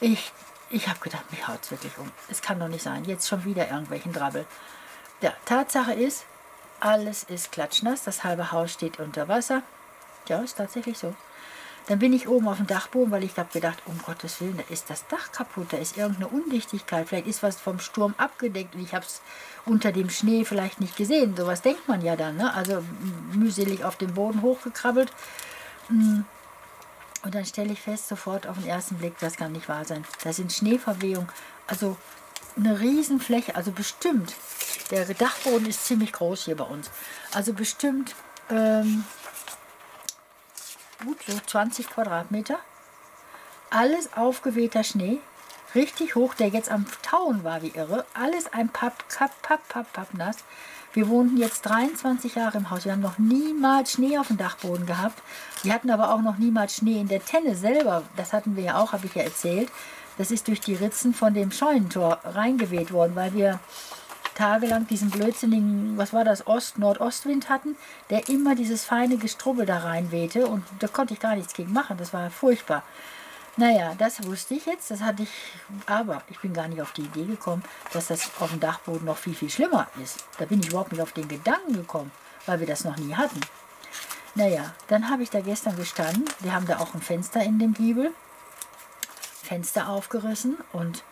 Ich, ich habe gedacht, mich haut's wirklich um. Es kann doch nicht sein. Jetzt schon wieder irgendwelchen Drabbel. Ja, Tatsache ist, alles ist klatschnass. Das halbe Haus steht unter Wasser. Ja, ist tatsächlich so. Dann bin ich oben auf dem Dachboden, weil ich habe gedacht, um Gottes Willen, da ist das Dach kaputt, da ist irgendeine Undichtigkeit, vielleicht ist was vom Sturm abgedeckt und ich habe es unter dem Schnee vielleicht nicht gesehen. Sowas denkt man ja dann, ne? also mühselig auf den Boden hochgekrabbelt. Mm. Und dann stelle ich fest, sofort auf den ersten Blick, das kann nicht wahr sein. Da sind Schneeverwehungen, also eine Riesenfläche, also bestimmt, der Dachboden ist ziemlich groß hier bei uns, also bestimmt ähm, gut so 20 Quadratmeter. Alles aufgewehter Schnee, richtig hoch, der jetzt am Tauen war wie irre. Alles ein Papp, Papp, Papp, Papp, Papp nass. Wir wohnten jetzt 23 Jahre im Haus. Wir haben noch niemals Schnee auf dem Dachboden gehabt. Wir hatten aber auch noch niemals Schnee in der Tenne selber. Das hatten wir ja auch, habe ich ja erzählt. Das ist durch die Ritzen von dem Scheunentor reingeweht worden, weil wir tagelang diesen blödsinnigen, was war das, Ost-Nordostwind hatten, der immer dieses feine Gestrubbel da reinwehte und da konnte ich gar nichts gegen machen. Das war furchtbar. Naja, das wusste ich jetzt, das hatte ich, aber ich bin gar nicht auf die Idee gekommen, dass das auf dem Dachboden noch viel, viel schlimmer ist. Da bin ich überhaupt nicht auf den Gedanken gekommen, weil wir das noch nie hatten. Naja, dann habe ich da gestern gestanden, wir haben da auch ein Fenster in dem Giebel, Fenster aufgerissen und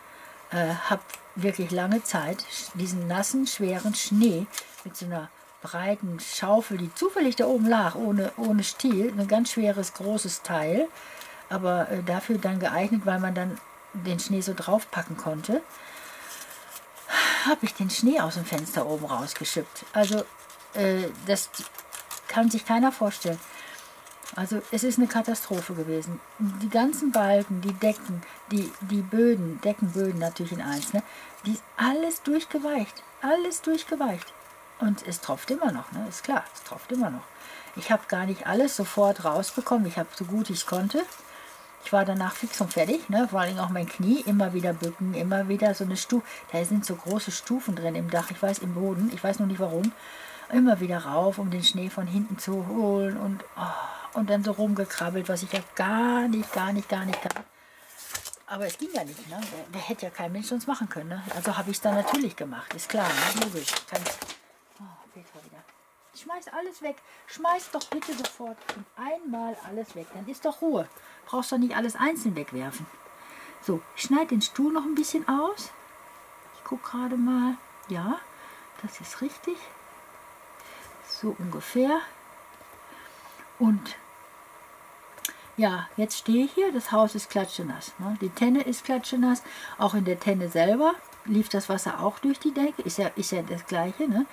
äh, habe wirklich lange Zeit diesen nassen, schweren Schnee mit so einer breiten Schaufel, die zufällig da oben lag, ohne, ohne Stiel, ein ganz schweres, großes Teil, aber äh, dafür dann geeignet, weil man dann den Schnee so draufpacken konnte, habe ich den Schnee aus dem Fenster oben rausgeschippt. Also äh, das kann sich keiner vorstellen. Also es ist eine Katastrophe gewesen. Die ganzen Balken, die Decken, die, die Böden, Deckenböden natürlich in eins, ne, die ist alles durchgeweicht. Alles durchgeweicht. Und es tropft immer noch, ne? ist klar, es tropft immer noch. Ich habe gar nicht alles sofort rausbekommen. Ich habe so gut ich konnte. Ich war danach fix und fertig, ne? vor allem auch mein Knie, immer wieder bücken, immer wieder so eine Stufe. Da sind so große Stufen drin im Dach, ich weiß im Boden, ich weiß noch nicht warum. Immer wieder rauf, um den Schnee von hinten zu holen und oh, und dann so rumgekrabbelt, was ich ja gar nicht, gar nicht, gar nicht kann. Aber es ging ja nicht, ne? Der, hätte ja kein Mensch sonst machen können, ne? Also habe ich es dann natürlich gemacht, ist klar, ne? logisch. Kann oh, Petra wieder. Schmeiß alles weg. Schmeiß doch bitte sofort und einmal alles weg. Dann ist doch Ruhe. Brauchst doch nicht alles einzeln wegwerfen. So, ich schneide den Stuhl noch ein bisschen aus. Ich gucke gerade mal. Ja, das ist richtig. So ungefähr. Und ja, jetzt stehe ich hier, das Haus ist klatschenass. Ne? Die Tenne ist klatschenass, auch in der Tenne selber. lief das Wasser auch durch die Decke, ist ja, ist ja das gleiche. Ne?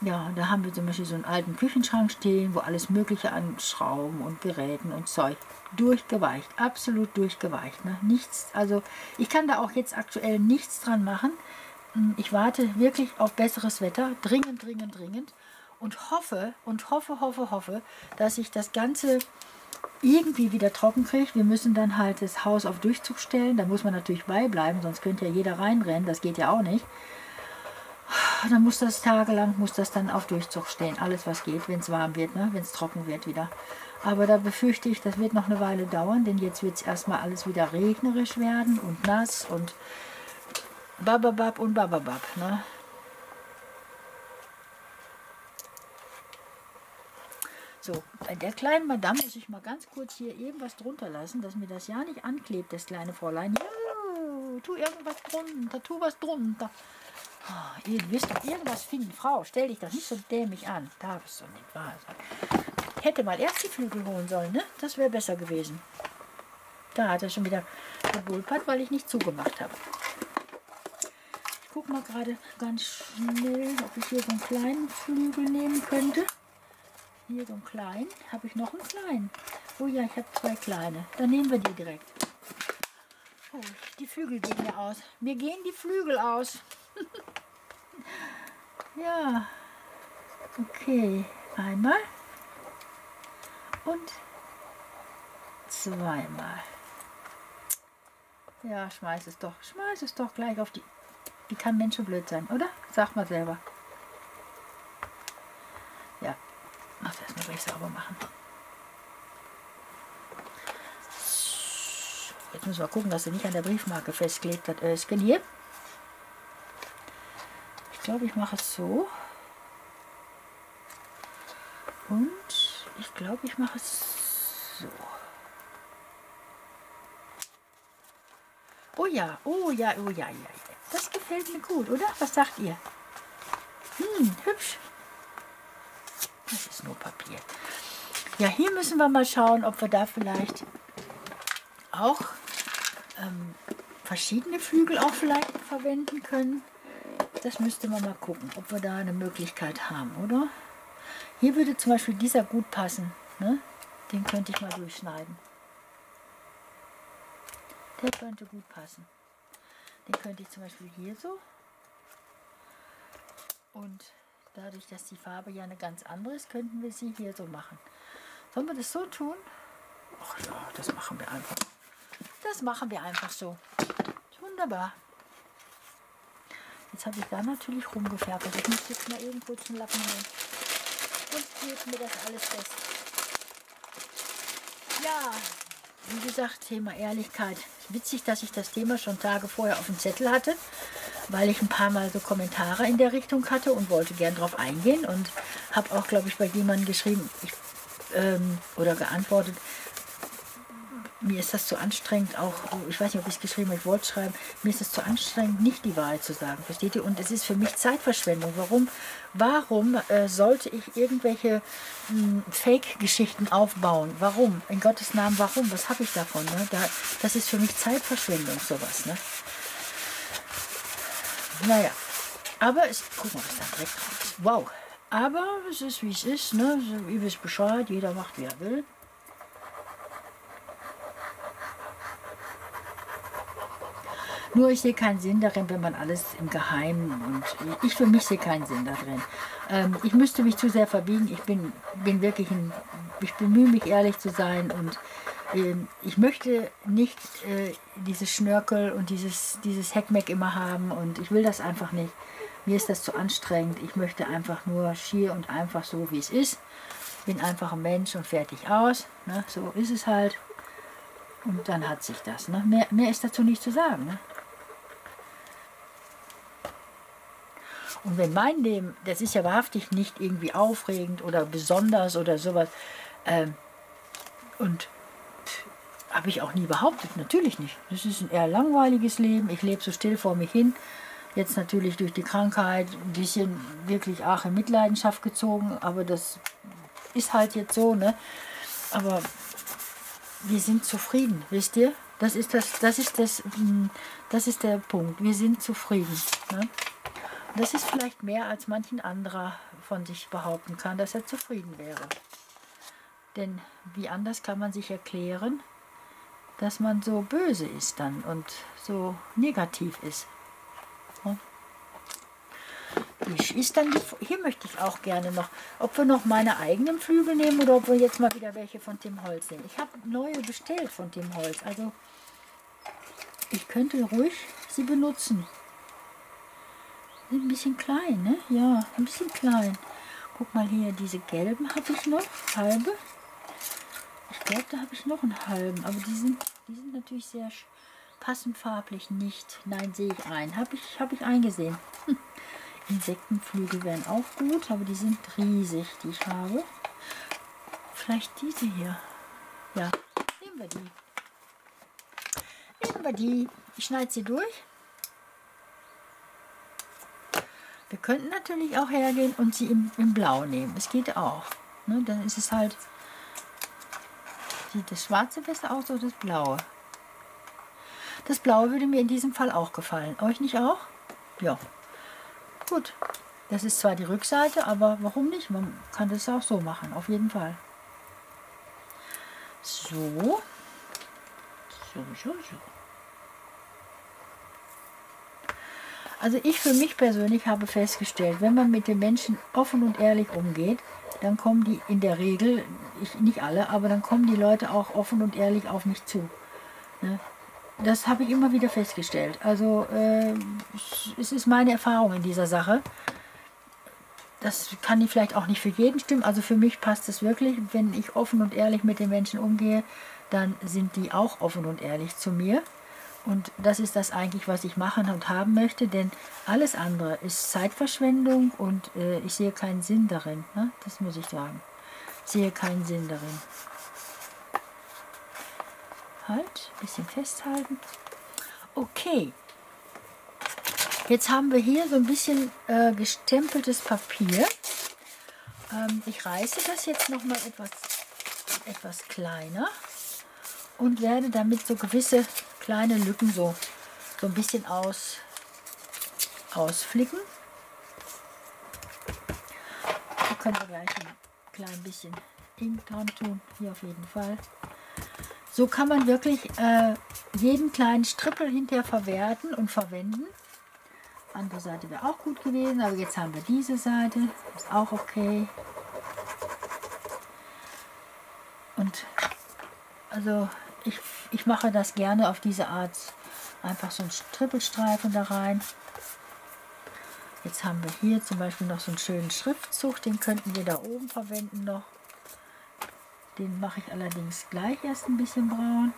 Ja, da haben wir zum Beispiel so einen alten Küchenschrank stehen, wo alles Mögliche an Schrauben und Geräten und Zeug durchgeweicht, absolut durchgeweicht. Ne? Nichts, also ich kann da auch jetzt aktuell nichts dran machen. Hm, ich warte wirklich auf besseres Wetter, dringend, dringend, dringend und hoffe und hoffe, hoffe, hoffe, dass ich das Ganze irgendwie wieder trocken kriege. Wir müssen dann halt das Haus auf Durchzug stellen. Da muss man natürlich beibleiben, sonst könnte ja jeder reinrennen. Das geht ja auch nicht. Dann muss das tagelang, muss das dann auf Durchzug stehen. Alles was geht, wenn es warm wird, ne? wenn es trocken wird wieder. Aber da befürchte ich, das wird noch eine Weile dauern, denn jetzt wird es erstmal alles wieder regnerisch werden und nass und bababab und bababab. Ne? So, bei der kleinen Madame muss ich mal ganz kurz hier eben was drunter lassen, dass mir das ja nicht anklebt, das kleine Fräulein. Ja, tu irgendwas drunter, tu was drunter. Oh, ihr wisst doch irgendwas finden. Frau, stell dich doch nicht so dämlich an. Darf es doch nicht wahr sein. Hätte mal erst die Flügel holen sollen, ne? Das wäre besser gewesen. Da hat er schon wieder gebulpert, weil ich nicht zugemacht habe. Ich gucke mal gerade ganz schnell, ob ich hier so einen kleinen Flügel nehmen könnte. Hier so einen kleinen. Habe ich noch einen kleinen? Oh ja, ich habe zwei kleine. Dann nehmen wir die direkt. Oh, die Flügel gehen mir aus. Mir gehen die Flügel aus. ja. Okay. Einmal. Und zweimal. Ja, schmeiß es doch. Schmeiß es doch gleich auf die... Wie kann Menschenblöd sein, oder? Sag mal selber. Ach, das muss ich sauber machen. Jetzt müssen wir gucken, dass sie nicht an der Briefmarke festklebt hat. Äh, skaliert. Glaube, ich mache es so. Und ich glaube, ich mache es so. Oh ja, oh ja, oh ja, ja, ja. Das gefällt mir gut, oder? Was sagt ihr? Hm, hübsch. Das ist nur Papier. Ja, hier müssen wir mal schauen, ob wir da vielleicht auch ähm, verschiedene Flügel auch vielleicht verwenden können. Das müsste man mal gucken, ob wir da eine Möglichkeit haben, oder? Hier würde zum Beispiel dieser gut passen. Ne? Den könnte ich mal durchschneiden. Der könnte gut passen. Den könnte ich zum Beispiel hier so und Dadurch, dass die Farbe ja eine ganz andere ist, könnten wir sie hier so machen. Sollen wir das so tun? Ach ja, das machen wir einfach. Das machen wir einfach so. Wunderbar. Jetzt habe ich da natürlich rumgefärbt. Ich muss jetzt mal kurz einen Lappen nehmen. Und klebe mir das alles fest. Ja, wie gesagt, Thema Ehrlichkeit. Witzig, dass ich das Thema schon Tage vorher auf dem Zettel hatte weil ich ein paar Mal so Kommentare in der Richtung hatte und wollte gern darauf eingehen und habe auch, glaube ich, bei jemandem geschrieben ich, ähm, oder geantwortet, mir ist das zu anstrengend, auch, ich weiß nicht, ob ich es geschrieben habe, ich wollte schreiben, mir ist es zu anstrengend, nicht die Wahrheit zu sagen, versteht ihr? Und es ist für mich Zeitverschwendung. Warum, warum äh, sollte ich irgendwelche hm, Fake-Geschichten aufbauen? Warum? In Gottes Namen, warum? Was habe ich davon? Ne? Da, das ist für mich Zeitverschwendung, sowas. Ne? Naja, aber es, guck mal, was da direkt drauf ist. Wow. Aber es ist, wie es ist, ne? Ihr wisst Bescheid, jeder macht, wie er will. Nur ich sehe keinen Sinn darin, wenn man alles im Geheimen und ich für mich sehe keinen Sinn darin. Ähm, ich müsste mich zu sehr verbiegen. Ich bin, bin wirklich ein, ich bemühe mich ehrlich zu sein und ähm, ich möchte nicht äh, dieses Schnörkel und dieses, dieses Heckmeck immer haben und ich will das einfach nicht. Mir ist das zu anstrengend. Ich möchte einfach nur schier und einfach so, wie es ist. Bin einfach ein Mensch und fertig aus. Ne? So ist es halt. Und dann hat sich das. Ne? Mehr, mehr ist dazu nicht zu sagen. Ne? Und wenn mein Leben, das ist ja wahrhaftig nicht irgendwie aufregend oder besonders oder sowas. Ähm, und habe ich auch nie behauptet, natürlich nicht. Das ist ein eher langweiliges Leben. Ich lebe so still vor mich hin. Jetzt natürlich durch die Krankheit ein bisschen wirklich auch in Mitleidenschaft gezogen, aber das ist halt jetzt so, ne? Aber wir sind zufrieden, wisst ihr? Das ist das, das ist das, hm, das ist der Punkt. Wir sind zufrieden. Ne? Das ist vielleicht mehr als manchen anderer von sich behaupten kann, dass er zufrieden wäre. Denn wie anders kann man sich erklären, dass man so böse ist dann und so negativ ist. Ist dann hier möchte ich auch gerne noch, ob wir noch meine eigenen Flügel nehmen oder ob wir jetzt mal wieder welche von Tim Holz nehmen. Ich habe neue bestellt von Tim Holz, also ich könnte ruhig sie benutzen. Sind ein bisschen klein, ne? Ja, ein bisschen klein. Guck mal hier, diese gelben habe ich noch, halbe. Ich glaube, da habe ich noch einen halben, aber die sind, die sind natürlich sehr passen farblich nicht. Nein, sehe ich ein. Habe ich, hab ich eingesehen. Hm. Insektenflügel wären auch gut, aber die sind riesig, die ich habe. Vielleicht diese hier. Ja, nehmen wir die. Nehmen wir die. Ich schneide sie durch. Wir könnten natürlich auch hergehen und sie im, im Blau nehmen. Es geht auch. Ne? Dann ist es halt, sieht das Schwarze besser aus oder das Blaue? Das Blaue würde mir in diesem Fall auch gefallen. Euch nicht auch? Ja. Gut. Das ist zwar die Rückseite, aber warum nicht? Man kann das auch so machen, auf jeden Fall. So. So, so, so. Also ich für mich persönlich habe festgestellt, wenn man mit den Menschen offen und ehrlich umgeht, dann kommen die in der Regel, ich, nicht alle, aber dann kommen die Leute auch offen und ehrlich auf mich zu. Ne? Das habe ich immer wieder festgestellt. Also äh, es ist meine Erfahrung in dieser Sache. Das kann ich vielleicht auch nicht für jeden stimmen. Also für mich passt es wirklich, wenn ich offen und ehrlich mit den Menschen umgehe, dann sind die auch offen und ehrlich zu mir. Und das ist das eigentlich, was ich machen und haben möchte, denn alles andere ist Zeitverschwendung und äh, ich sehe keinen Sinn darin. Ne? Das muss ich sagen. Ich sehe keinen Sinn darin. Halt, ein bisschen festhalten. Okay. Jetzt haben wir hier so ein bisschen äh, gestempeltes Papier. Ähm, ich reiße das jetzt nochmal etwas, etwas kleiner und werde damit so gewisse kleine Lücken so, so ein bisschen aus, ausflicken. Da können wir gleich ein klein bisschen Ink dran tun, hier auf jeden Fall. So kann man wirklich äh, jeden kleinen Strippel hinterher verwerten und verwenden. Andere Seite wäre auch gut gewesen, aber jetzt haben wir diese Seite, ist auch okay. Und also ich, ich mache das gerne auf diese Art. Einfach so ein Trippelstreifen da rein. Jetzt haben wir hier zum Beispiel noch so einen schönen Schriftzug, den könnten wir da oben verwenden noch. Den mache ich allerdings gleich erst ein bisschen braun.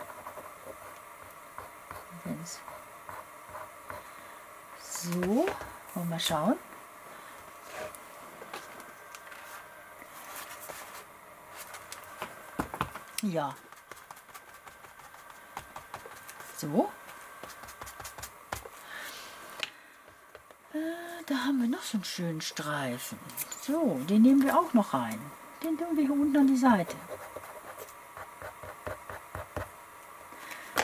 So, wollen wir schauen. Ja, so. Äh, da haben wir noch so einen schönen Streifen. So, den nehmen wir auch noch rein. Den tun wir hier unten an die Seite.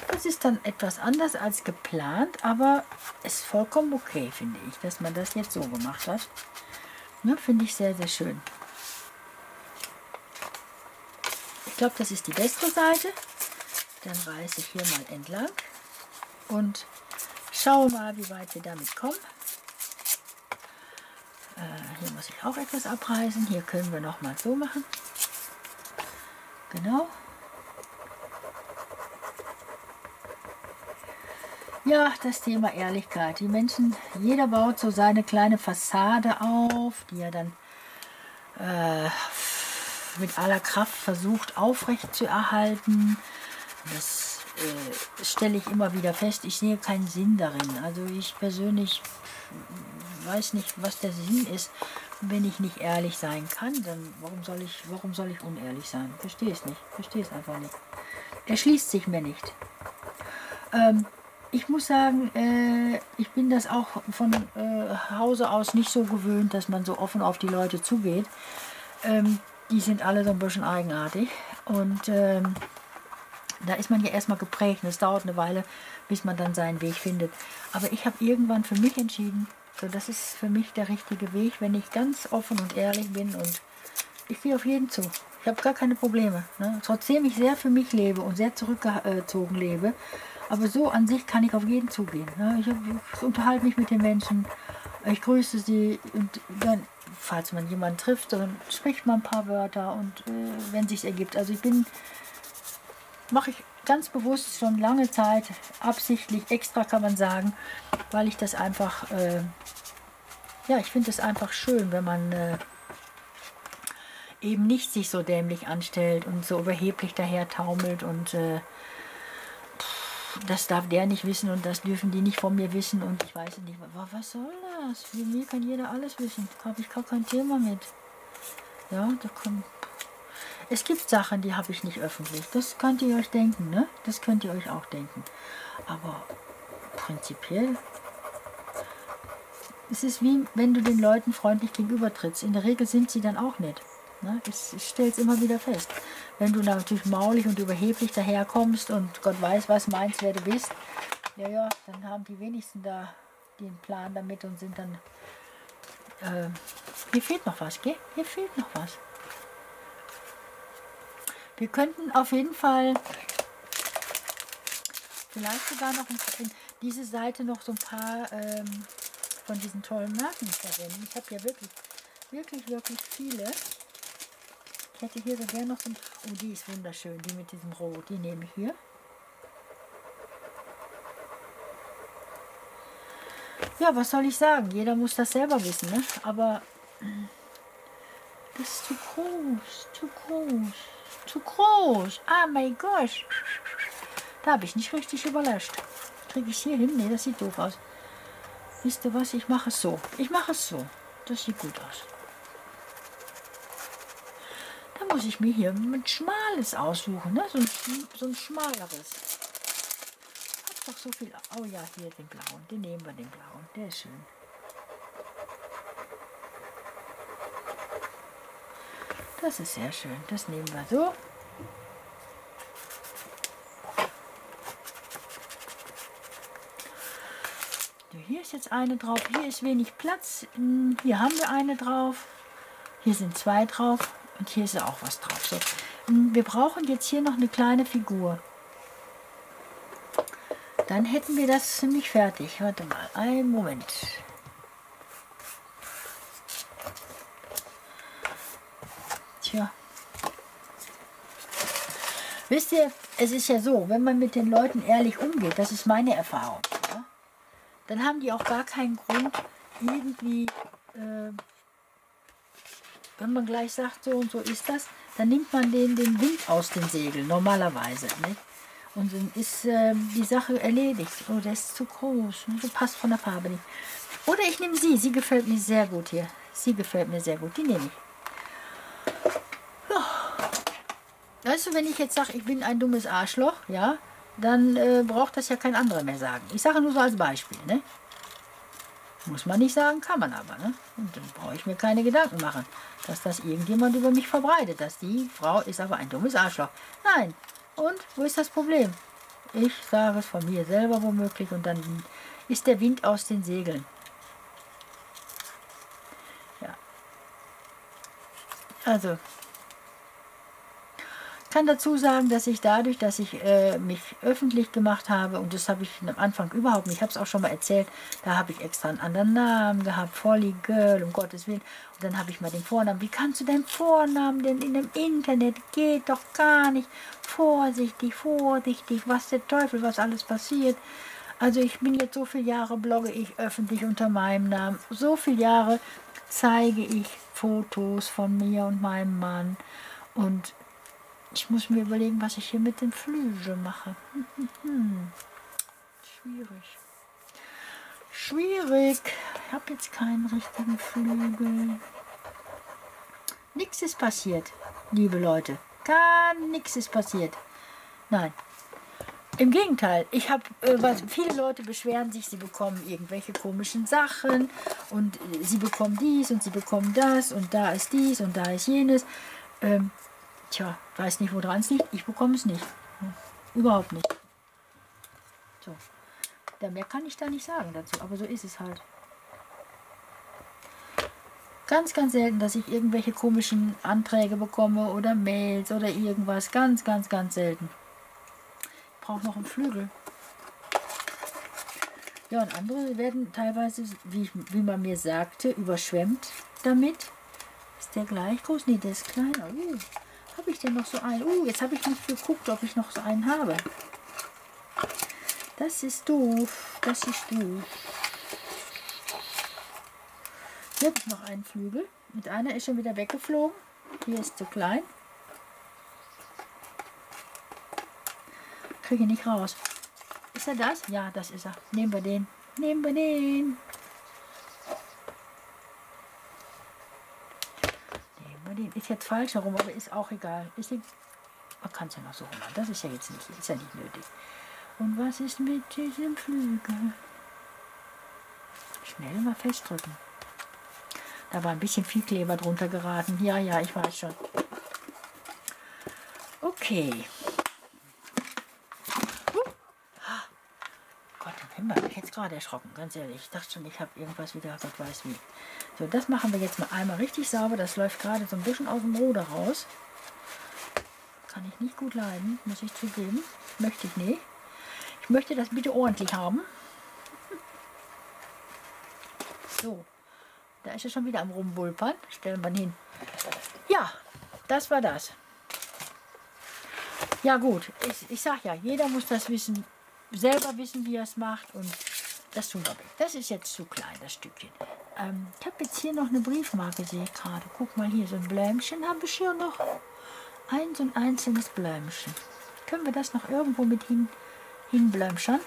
Das ist dann etwas anders als geplant, aber ist vollkommen okay, finde ich, dass man das jetzt so gemacht hat. Ne, finde ich sehr, sehr schön. Ich glaube, das ist die beste Seite. Dann reiße ich hier mal entlang und schaue mal, wie weit wir damit kommen. Äh, hier muss ich auch etwas abreißen. Hier können wir noch mal so machen. Genau. Ja, das Thema Ehrlichkeit. Die Menschen, jeder baut so seine kleine Fassade auf, die er dann äh, mit aller Kraft versucht aufrecht zu erhalten. Das äh, stelle ich immer wieder fest. Ich sehe keinen Sinn darin. Also ich persönlich weiß nicht, was der Sinn ist. Wenn ich nicht ehrlich sein kann, dann warum soll ich, warum soll ich unehrlich sein? Verstehe es nicht. Verstehe es einfach nicht. Er schließt sich mir nicht. Ähm, ich muss sagen, äh, ich bin das auch von äh, Hause aus nicht so gewöhnt, dass man so offen auf die Leute zugeht. Ähm, die sind alle so ein bisschen eigenartig. Und ähm, da ist man ja erstmal geprägt. Und es dauert eine Weile, bis man dann seinen Weg findet. Aber ich habe irgendwann für mich entschieden, so das ist für mich der richtige Weg, wenn ich ganz offen und ehrlich bin und ich gehe auf jeden zu. Ich habe gar keine Probleme. Ne? Trotzdem ich sehr für mich lebe und sehr zurückgezogen lebe. Aber so an sich kann ich auf jeden zugehen. Ne? Ich, ich unterhalte mich mit den Menschen. Ich grüße sie und dann, falls man jemanden trifft, dann spricht man ein paar Wörter und äh, wenn sich ergibt. Also ich bin, mache ich ganz bewusst schon lange Zeit, absichtlich, extra kann man sagen, weil ich das einfach, äh, ja, ich finde es einfach schön, wenn man äh, eben nicht sich so dämlich anstellt und so überheblich daher taumelt und äh, das darf der nicht wissen und das dürfen die nicht von mir wissen und ich weiß nicht, was soll das? Für mich kann jeder alles wissen, da habe ich gar kein Thema mit. Ja, da kommt. Es gibt Sachen, die habe ich nicht öffentlich. Das könnt ihr euch denken, ne? Das könnt ihr euch auch denken. Aber prinzipiell es ist wie, wenn du den Leuten freundlich gegenübertrittst. In der Regel sind sie dann auch nett. Ne? Ich, ich stelle es immer wieder fest. Wenn du natürlich maulig und überheblich daherkommst und Gott weiß, was meinst, wer du bist, ja, ja, dann haben die wenigsten da den Plan damit und sind dann. Äh, hier fehlt noch was, gell? Hier fehlt noch was. Wir könnten auf jeden Fall vielleicht sogar noch in diese Seite noch so ein paar ähm, von diesen tollen Marken verwenden. Ich habe ja wirklich, wirklich, wirklich viele. Ich hätte hier so gerne noch so ein... Oh, die ist wunderschön, die mit diesem Rot. Die nehme ich hier. Ja, was soll ich sagen? Jeder muss das selber wissen, ne? Aber das ist zu groß, zu groß, zu groß. Ah, mein Gott. Da habe ich nicht richtig überlascht. Kriege ich hier hin? Ne, das sieht doof aus. Wisst ihr was? Ich mache es so. Ich mache es so. Das sieht gut aus muss ich mir hier mit Schmales aussuchen, ne? so, ein, so ein schmaleres. Hat doch so viel. Oh ja, hier den blauen. Den nehmen wir, den blauen. Der ist schön. Das ist sehr schön. Das nehmen wir so. Hier ist jetzt eine drauf. Hier ist wenig Platz. Hm, hier haben wir eine drauf. Hier sind zwei drauf. Und hier ist auch was drauf. So. Hm, wir brauchen jetzt hier noch eine kleine Figur. Dann hätten wir das ziemlich fertig. Warte mal, einen Moment. Tja. Wisst ihr, es ist ja so, wenn man mit den Leuten ehrlich umgeht, das ist meine Erfahrung, ja, dann haben die auch gar keinen Grund, irgendwie äh, wenn man gleich sagt, so und so ist das, dann nimmt man den, den Wind aus den Segeln, normalerweise. Nicht? Und dann ist äh, die Sache erledigt. Oh, der ist zu groß. Das passt von der Farbe nicht. Oder ich nehme sie. Sie gefällt mir sehr gut hier. Sie gefällt mir sehr gut. Die nehme ich. Ja. Weißt du, wenn ich jetzt sage, ich bin ein dummes Arschloch, ja, dann äh, braucht das ja kein anderer mehr sagen. Ich sage nur so als Beispiel. Ne? Muss man nicht sagen, kann man aber. Ne? Und dann brauche ich mir keine Gedanken machen, dass das irgendjemand über mich verbreitet, dass die Frau ist aber ein dummes Arschloch. Nein. Und wo ist das Problem? Ich sage es von mir selber womöglich und dann ist der Wind aus den Segeln. Ja. Also, kann dazu sagen, dass ich dadurch, dass ich äh, mich öffentlich gemacht habe, und das habe ich am Anfang überhaupt nicht, ich habe es auch schon mal erzählt, da habe ich extra einen anderen Namen gehabt, Folly Girl, um Gottes Willen. Und dann habe ich mal den Vornamen. Wie kannst du deinen Vornamen denn in dem Internet? Geht doch gar nicht. Vorsichtig, vorsichtig, was der Teufel, was alles passiert. Also ich bin jetzt so viele Jahre, blogge ich öffentlich unter meinem Namen. So viele Jahre zeige ich Fotos von mir und meinem Mann. Und ich muss mir überlegen, was ich hier mit den Flügeln mache. Schwierig. Schwierig. Ich habe jetzt keinen richtigen Flügel. Nichts ist passiert, liebe Leute. Gar nichts ist passiert. Nein. Im Gegenteil, ich habe, äh, viele Leute beschweren sich, sie bekommen irgendwelche komischen Sachen und äh, sie bekommen dies und sie bekommen das und da ist dies und da ist jenes. Ähm, Tja, weiß nicht, woran es liegt. Ich bekomme es nicht. Überhaupt nicht. So. Ja, mehr kann ich da nicht sagen dazu, aber so ist es halt. Ganz, ganz selten, dass ich irgendwelche komischen Anträge bekomme oder Mails oder irgendwas. Ganz, ganz, ganz selten. Ich brauche noch einen Flügel. Ja, und andere werden teilweise, wie, wie man mir sagte, überschwemmt damit. Ist der gleich groß? Nee, der ist kleiner. Uh, habe ich denn noch so einen? Uh, jetzt habe ich nicht geguckt, ob ich noch so einen habe. Das ist doof. Das ist doof. Hier habe ich noch einen Flügel. Mit einer ist schon wieder weggeflogen. Hier ist zu klein. Kriege ich nicht raus. Ist er das? Ja, das ist er. Nehmen wir den. Nehmen wir den. Nehmen wir den. Ist jetzt falsch herum, aber ist auch egal. Ist man kann es ja noch so rum machen. Das ist ja jetzt nicht, ist ja nicht nötig. Und was ist mit diesem Flügel? Schnell mal festdrücken. Da war ein bisschen viel Kleber drunter geraten. Ja, ja, ich weiß schon. Okay. Gott, im Himmel, ich jetzt gerade erschrocken, ganz ehrlich. Ich dachte schon, ich habe irgendwas wieder, Gott weiß wie. So, das machen wir jetzt mal einmal richtig sauber. Das läuft gerade so ein bisschen aus dem Ruder raus. Kann ich nicht gut leiden, muss ich zugeben. Möchte ich nicht. Ich möchte das bitte ordentlich haben. So. Da ist er schon wieder am Rumwulpern. Stellen wir ihn hin. Ja, das war das. Ja gut, ich, ich sag ja, jeder muss das wissen, selber wissen, wie er es macht und das tun wir. Das ist jetzt zu klein, das Stückchen. Ähm, ich habe jetzt hier noch eine Briefmarke, sehe ich gerade. Guck mal hier, so ein Bläumchen habe ich hier noch. Ein so ein einzelnes Bläumchen. Können wir das noch irgendwo mit hin, hinbläumschern?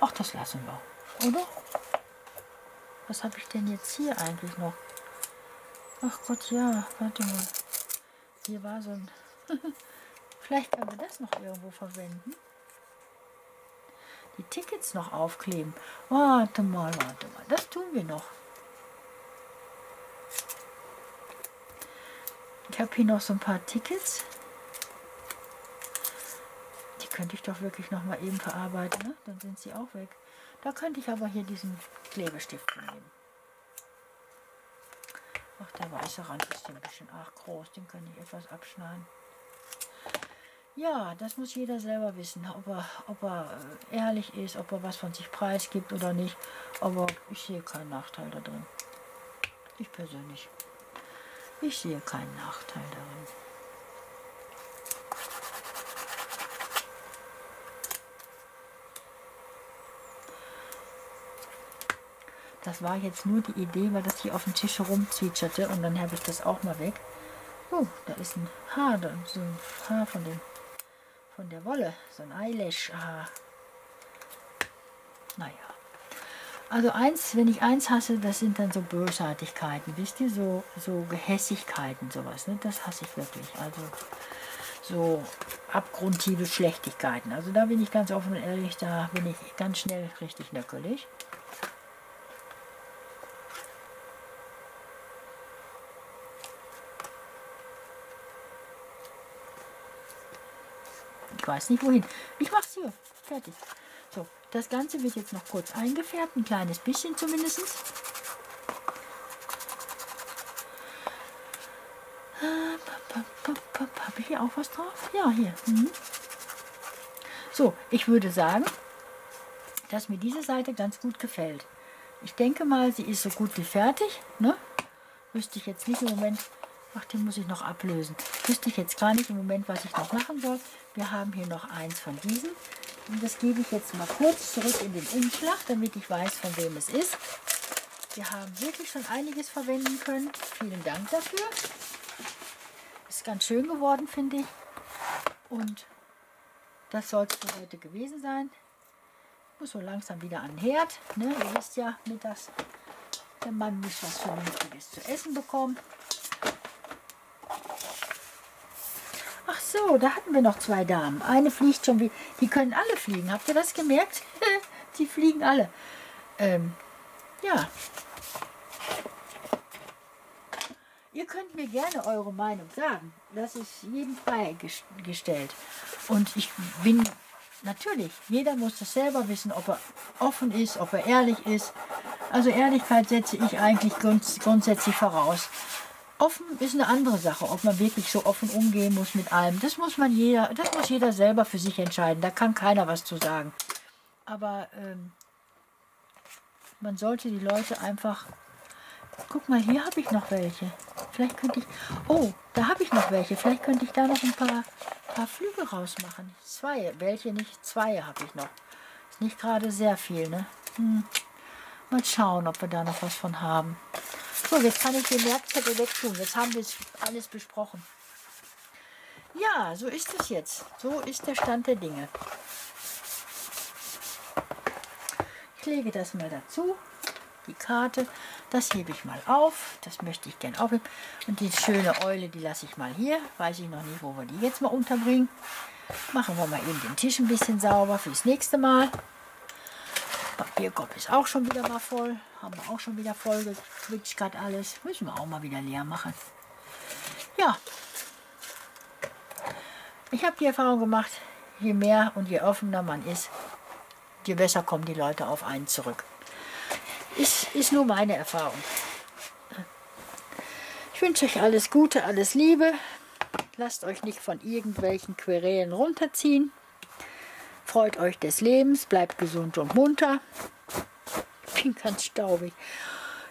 Ach, das lassen wir, oder? Was habe ich denn jetzt hier eigentlich noch? Ach Gott, ja, warte mal. Hier war so ein... Vielleicht können wir das noch irgendwo verwenden. Die Tickets noch aufkleben. Warte mal, warte mal. Das tun wir noch. Ich habe hier noch so ein paar Tickets könnte ich doch wirklich noch mal eben verarbeiten, ne? dann sind sie auch weg. Da könnte ich aber hier diesen Klebestift nehmen. Ach, der weiße Rand ist ein bisschen arg groß, den kann ich etwas abschneiden. Ja, das muss jeder selber wissen, ob er, ob er äh, ehrlich ist, ob er was von sich preisgibt oder nicht. Aber ich sehe keinen Nachteil da drin. Ich persönlich. Ich sehe keinen Nachteil darin. Das war jetzt nur die Idee, weil das hier auf dem Tisch herumzwitscherte und dann habe ich das auch mal weg. Oh, da ist ein Haar, so ein Haar von, dem, von der Wolle, so ein Eyelash-Haar. Naja. Also eins, wenn ich eins hasse, das sind dann so Bösartigkeiten, wisst ihr, so, so Gehässigkeiten, sowas, ne? das hasse ich wirklich. Also so abgrundtiefe Schlechtigkeiten. Also da bin ich ganz offen und ehrlich, da bin ich ganz schnell richtig nöckelig. Ich weiß nicht wohin. Ich mach's hier. Fertig. So, das Ganze wird jetzt noch kurz eingefärbt. Ein kleines bisschen zumindest. Habe ich hier auch was drauf? Ja, hier. Mhm. So, ich würde sagen, dass mir diese Seite ganz gut gefällt. Ich denke mal, sie ist so gut wie fertig. Ne? Wüsste ich jetzt nicht im Moment, Ach, den muss ich noch ablösen. Wüsste ich jetzt gar nicht im Moment, was ich noch machen soll. Wir haben hier noch eins von diesen. Und das gebe ich jetzt mal kurz zurück in den Umschlag, damit ich weiß, von wem es ist. Wir haben wirklich schon einiges verwenden können. Vielen Dank dafür. Ist ganz schön geworden, finde ich. Und das soll es für heute gewesen sein. Ich muss so langsam wieder an den Herd. Ne? Ihr wisst ja, mittags der Mann muss was Vernünftiges zu essen bekommen. So, da hatten wir noch zwei Damen. Eine fliegt schon wie. Die können alle fliegen. Habt ihr das gemerkt? die fliegen alle. Ähm, ja. Ihr könnt mir gerne eure Meinung sagen. Das ist jedem freigestellt. Und ich bin natürlich, jeder muss das selber wissen, ob er offen ist, ob er ehrlich ist. Also Ehrlichkeit setze ich eigentlich grunds grundsätzlich voraus. Offen ist eine andere Sache, ob man wirklich so offen umgehen muss mit allem. Das muss man jeder, das muss jeder selber für sich entscheiden. Da kann keiner was zu sagen. Aber ähm, man sollte die Leute einfach Guck mal, hier habe ich noch welche. Vielleicht könnte ich... Oh, da habe ich noch welche. Vielleicht könnte ich da noch ein paar, paar Flüge rausmachen. Zwei. Welche nicht? Zwei habe ich noch. Ist nicht gerade sehr viel, ne? Hm. Mal schauen, ob wir da noch was von haben. So, jetzt kann ich den Merkzettel wegtun. Jetzt haben wir alles besprochen. Ja, so ist es jetzt. So ist der Stand der Dinge. Ich lege das mal dazu die Karte. Das hebe ich mal auf. Das möchte ich gern aufheben. Und die schöne Eule, die lasse ich mal hier. Weiß ich noch nicht, wo wir die jetzt mal unterbringen. Machen wir mal eben den Tisch ein bisschen sauber fürs nächste Mal. Papierkorb ist auch schon wieder mal voll. Haben wir auch schon wieder voll gequitscht gerade alles. Müssen wir auch mal wieder leer machen. Ja. Ich habe die Erfahrung gemacht, je mehr und je offener man ist, je besser kommen die Leute auf einen zurück. Ist, ist nur meine Erfahrung. Ich wünsche euch alles Gute, alles Liebe. Lasst euch nicht von irgendwelchen Querelen runterziehen. Freut euch des Lebens, bleibt gesund und munter. Ich bin ganz staubig.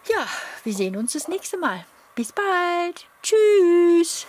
Ja, wir sehen uns das nächste Mal. Bis bald. Tschüss.